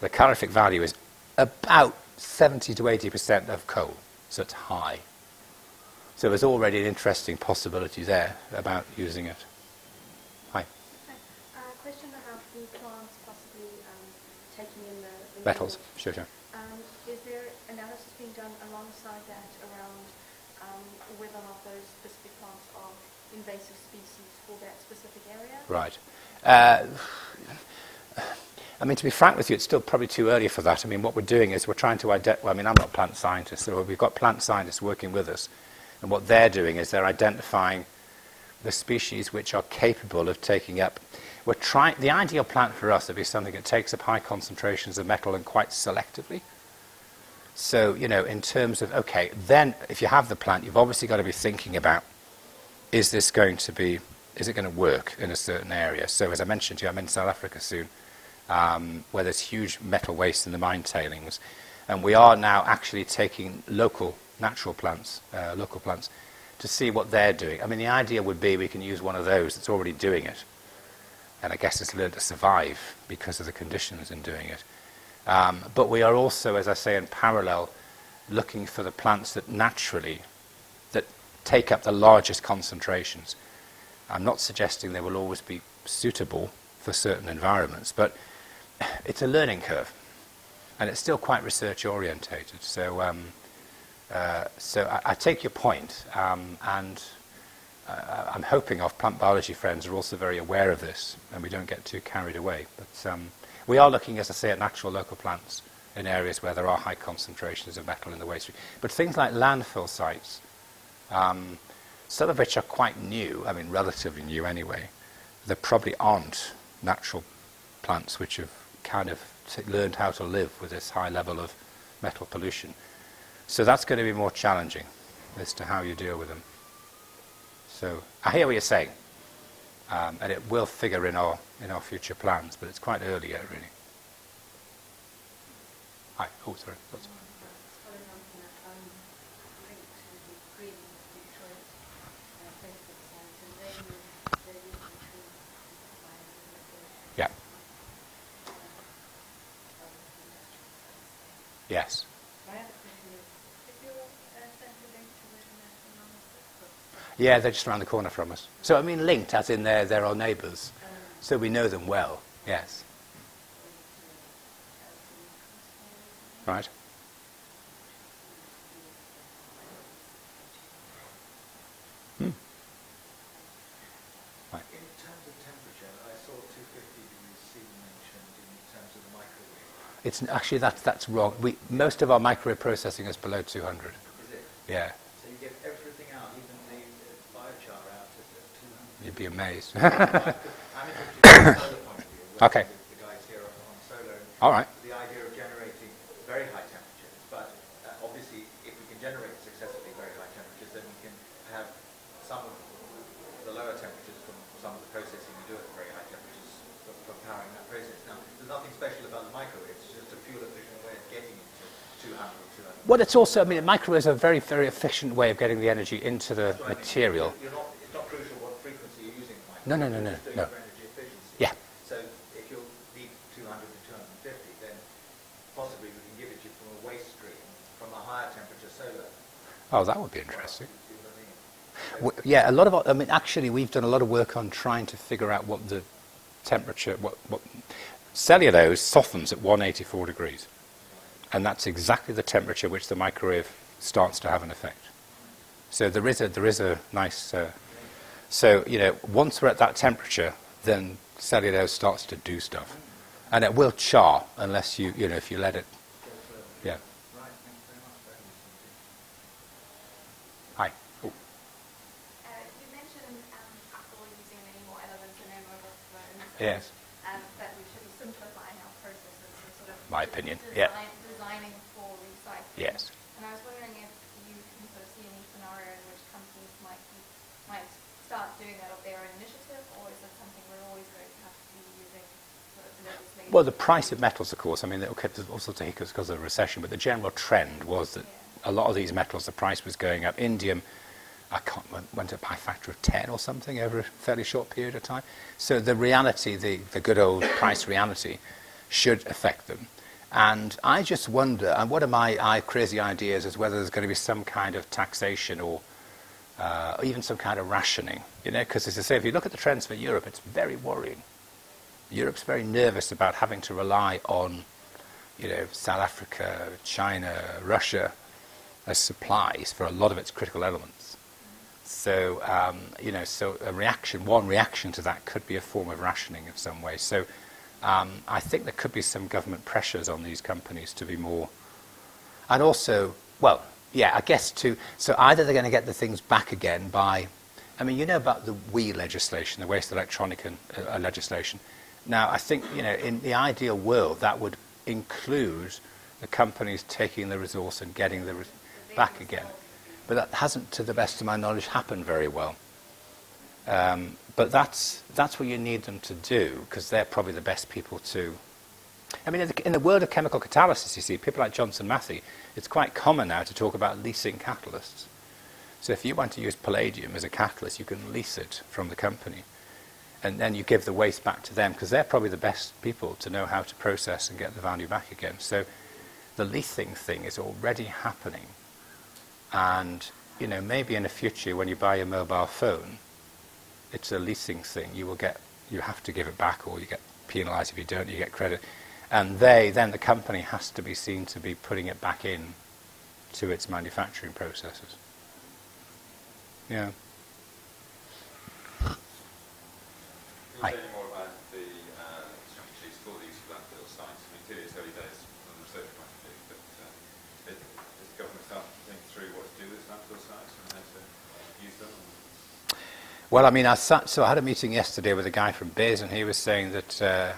The calorific value is about 70 to 80% of coal, so it's high. So there's already an interesting possibility there about using it. Hi. Uh, question about the plants possibly um, taking in the, the Metals, sure, sure. Um, is there analysis being done alongside that around um, whether or not those specific plants are invasive species for that specific area? Right. Uh, I mean, to be frank with you, it's still probably too early for that. I mean, what we're doing is we're trying to identify, well, I mean, I'm not a plant scientist, so we've got plant scientists working with us. And what they're doing is they're identifying the species which are capable of taking up. We're trying, the ideal plant for us would be something that takes up high concentrations of metal and quite selectively. So, you know, in terms of, okay, then if you have the plant, you've obviously got to be thinking about is this going to be, is it going to work in a certain area? So, as I mentioned to you, I'm in South Africa soon um, where there's huge metal waste in the mine tailings. And we are now actually taking local natural plants, uh, local plants, to see what they're doing. I mean, the idea would be we can use one of those that's already doing it. And I guess it's learned to survive because of the conditions in doing it. Um, but we are also, as I say, in parallel, looking for the plants that naturally, that take up the largest concentrations. I'm not suggesting they will always be suitable for certain environments, but it's a learning curve, and it's still quite research orientated. So, um, uh, so I, I, take your point, um, and uh, I'm hoping our plant biology friends are also very aware of this, and we don't get too carried away. But um, we are looking, as I say, at natural local plants in areas where there are high concentrations of metal in the waste stream. But things like landfill sites, um, some of which are quite new, I mean, relatively new anyway, there probably aren't natural plants which have kind of learned how to live with this high level of metal pollution. So that's going to be more challenging as to how you deal with them. So I hear what you're saying, um, and it will figure in our in our future plans, but it's quite early yet, really. Hi. Oh, sorry. That's. Following on from that, um, linked to the Green Detroit uh, Facebook site, and they use they use the tree by Yeah. Yes. My other question is, if you're uh, sent a link to where the national numbers Yeah, they're just around the corner from us. So I mean, linked, as in they're they're our neighbours, so we know them well. Yes. Right. Hmm. Right. In terms of temperature, I saw 250 degrees C in terms of the microwave. It's actually that's that's wrong. We most of our microwave processing is below 200. Is it? Yeah, So you get everything out, even the uh, biochar out at 200. you'd be amazed. I'm interested from a solar point of view. working Okay. with The guys here on on solar. and All right. The idea of generating very high temperatures, but uh, obviously if we can generate successfully very high temperatures, then we can have some of the lower temperatures from some of the processing we do at very high temperatures for, for powering that process. Now, there's nothing special about the microwave, it's just a fuel efficient way of getting it to 200 or 200. Well, it's also I mean, a microwave is a very very efficient way of getting the energy into the That's what I mean. material. You're not, it's not crucial what frequency you're using the No, no, no, no, no. it for energy efficiency. Yeah. So if you'll need 200 to 250, then possibly we can give it to you from a waste stream, from a higher temperature solar. Oh, that would be interesting. See what I mean? So W- Yeah, a lot of, I mean, actually, we've done a lot of work on trying to figure out what the temperature, what, what cellulose softens at 184 degrees, and that's exactly the temperature which the microwave starts to have an effect. So there is a there is a nice. Uh, so you know, once we're at that temperature, then cellulose starts to do stuff, and it will char unless you you know if you let it. Yeah. Right, thank you very much. Very interesting. Hi. Oh. Uh, you mentioned um, Apple using many more elements in their mobile phones. Yes. Um, that we should be simplifying our processes and sort of My opinion, design, yeah. designing for recycling. Yes. And I was wondering if you can sort of see any scenario in which companies might be, might start doing that of their own initiative, or is it something we're always going to have to be using? Well, the price of metals, of course, I mean, okay, there's all sorts of hiccups because of the recession, but the general trend was that a lot of these metals, the price was going up. Indium, I can't, went- went up by a factor of 10 or something over a fairly short period of time. So the reality, the, the good old price reality, should affect them. And I just wonder, and one of my I, crazy ideas is whether there's going to be some kind of taxation or uh, or even some kind of rationing. You know, because as I say, if you look at the trends for Europe, it's very worrying. Europe's very nervous about having to rely on, you know, South Africa, China, Russia as supplies for a lot of its critical elements. So, um, you know, so a reaction, one reaction to that could be a form of rationing in some way. So, um, I think there could be some government pressures on these companies to be more, and also, well, yeah, I guess to, so either they're going to get the things back again by, I mean, you know about the WEEE legislation, the Waste Electronic and, uh, legislation. Now, I think, you know, in the ideal world, that would include the companies taking the resource and getting the back again. But that hasn't, to the best of my knowledge, happened very well. Um, but that's, that's what you need them to do, because they're probably the best people to. I mean, in the, world of chemical catalysis, you see, people like Johnson Matthey, it's quite common now to talk about leasing catalysts. So if you want to use palladium as a catalyst, you can lease it from the company. And then you give the waste back to them, because they're probably the best people to know how to process and get the value back again. So the leasing thing is already happening. And, you know, maybe in the future when you buy a mobile phone, it's a leasing thing. You will get, you have to give it back or you get penalized if you don't, you get credit. And they, then the company has to be seen to be putting it back in to its manufacturing processes. Yeah. Can Hi. you say any more about the uh, strategies for these landfill sites? I mean, clearly it's early days from a research point of view, but uh, is is the government starting to think through what to do with landfill sites and how to use them? Well, I mean, I sat, so I had a meeting yesterday with a guy from BIS, and he was saying that, uh,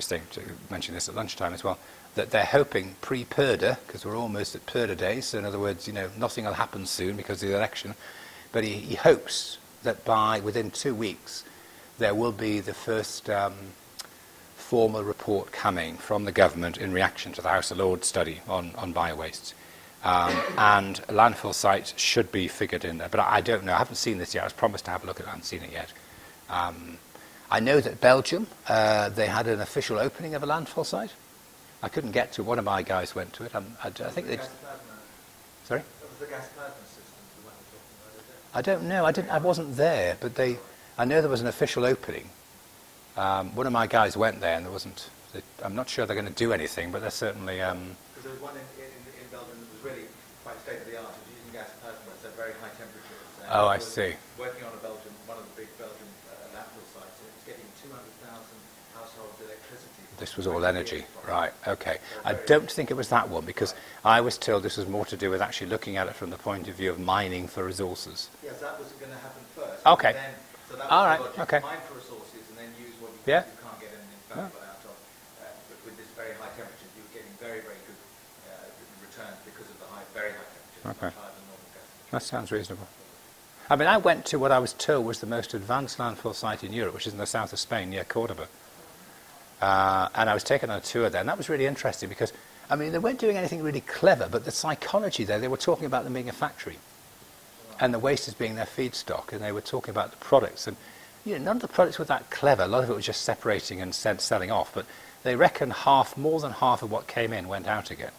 just saying to mention this at lunchtime as well, that they're hoping pre-purdah, because we're almost at PERDA day, so in other words, you know, nothing will happen soon because of the election, but he, he hopes that by within two weeks there will be the first um, formal report coming from the government in reaction to the House of Lords study on, on bio-wastes. Um, and landfill sites should be figured in there. But I, I don't know. I haven't seen this yet. I was promised to have a look at it. I haven't seen it yet. Um, I know that Belgium, uh, they had an official opening of a landfill site. I couldn't get to. One of my guys went to it. Um, I, I think they... Sorry? the gas plasma systems, the one we're talking about, is it? I don't know. I, didn't, I wasn't there, but they, I know there was an official opening. Um, one of my guys went there, and there wasn't. They, I'm not sure they're going to do anything, but they're certainly. Um, Because there was one in, in, in Belgium that was really quite state of the art, using gas plasma at very high temperatures. Oh, I see. Working on a Belgium, one of the big Belgian uh, landfill sites, and it was getting 200,000 households electricity. for this was all energy, years from it. right? Okay. I don't think it was that one because I was told this was more to do with actually looking at it from the point of view of mining for resources. Yes, that was going to happen first. Okay. Then, so that All right, the okay. Mine for resources and then use what you, Yeah. you can't get anything valuable out of. Uh, but with this very high temperature, you're getting very, very good uh, returns because of the high, very high temperatures, Okay. That sounds reasonable. I mean, I went to what I was told was the most advanced landfill site in Europe, which is in the south of Spain, near Cordoba. Uh, and I was taken on a tour there, and that was really interesting because, I mean, they weren't doing anything really clever, but the psychology there, they were talking about them being a factory and the waste as being their feedstock, and they were talking about the products. And you know, none of the products were that clever. A lot of it was just separating and selling off. But they reckon half, more than half of what came in went out again.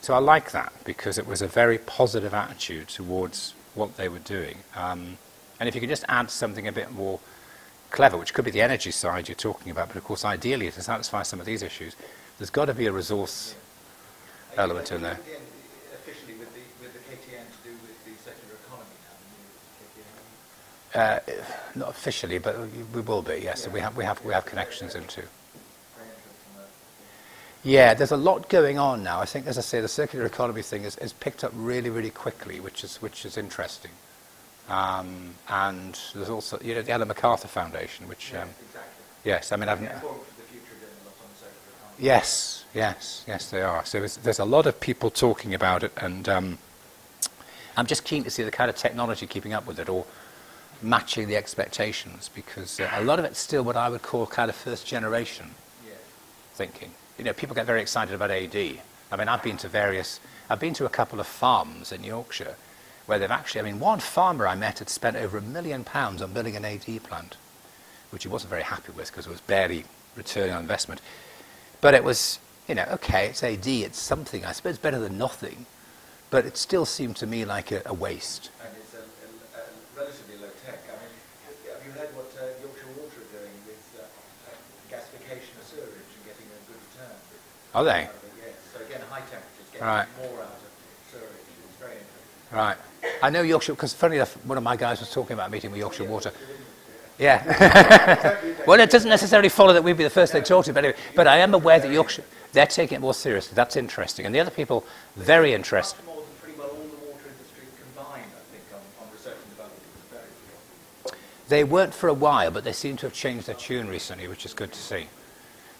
So I like that because it was a very positive attitude towards what they were doing. Um, and if you could just add something a bit more clever, which could be the energy side you're talking about, but of course, ideally, to satisfy some of these issues, there's got to be a resource you- element in there. again, Officially with the, with the KTN to do with the circular economy now, the new KTN? Uh, not officially, but we will be. Yes, Yeah. we have we have we have connections into. Yeah, there's a lot going on now. I think, as I say, the circular economy thing is, is picked up really, really quickly, which is which is interesting. Um, and there's also, you know, the Ellen MacArthur Foundation, which, um, Yes, exactly. yes, I mean, I've, Yeah, Forum for the Future doing a lot on the circular yes, yes, yes, they are. So there's, there's a lot of people talking about it, and um, I'm just keen to see the kind of technology keeping up with it or matching the expectations, because uh, a lot of it's still what I would call kind of first generation. Yes. thinking. You know, people get very excited about AD. I mean, I've been to various, I've been to a couple of farms in Yorkshire where they've actually, I mean, one farmer I met had spent over a million pounds on building an AD plant, which he wasn't very happy with because it was barely returning on investment. But it was, you know, okay, it's AD, it's something, I suppose better than nothing, but it still seemed to me like a, a waste. And it's a, a, a relatively low tech. I mean, have you heard what uh, Yorkshire Water are doing with uh, gasification of sewerage and getting a good return? Are they? out of it? Yes. So again, high temperatures, getting Right. more out of sewerage. It's very interesting. Right. I know Yorkshire, because funny enough, one of my guys was talking about a meeting with Yorkshire Water. Yeah. well, it doesn't necessarily follow that we'd be the first they talk to, but anyway, but I am aware that Yorkshire, they're taking it more seriously. That's interesting. And the other people, very interested. Much more than pretty well all the water industry combined, I think, on, on research and development. It's very good. They weren't for a while, but they seem to have changed their tune recently, which is good to see.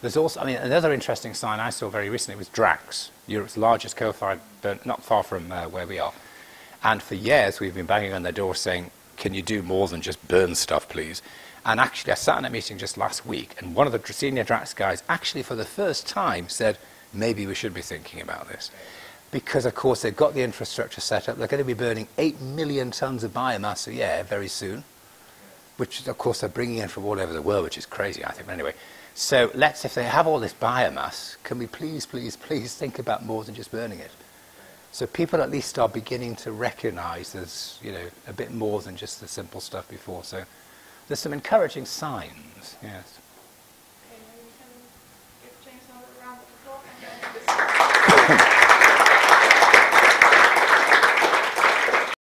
There's also, I mean, another interesting sign I saw very recently was Drax, Europe's largest coal-fired, not far from uh, where we are. And for years, we've been banging on their door saying, can you do more than just burn stuff, please? And actually, I sat in a meeting just last week, and one of the senior Drax guys actually, for the first time, said, maybe we should be thinking about this. Because, of course, they've got the infrastructure set up. They're going to be burning 8 million tons of biomass a year very soon which of course they're bringing in from all over the world, which is crazy, I think. But anyway, so let's, if they have all this biomass, can we please, please, please think about more than just burning it? So people at least are beginning to recognise there's, you know, a bit more than just the simple stuff before. So there's some encouraging signs, yes.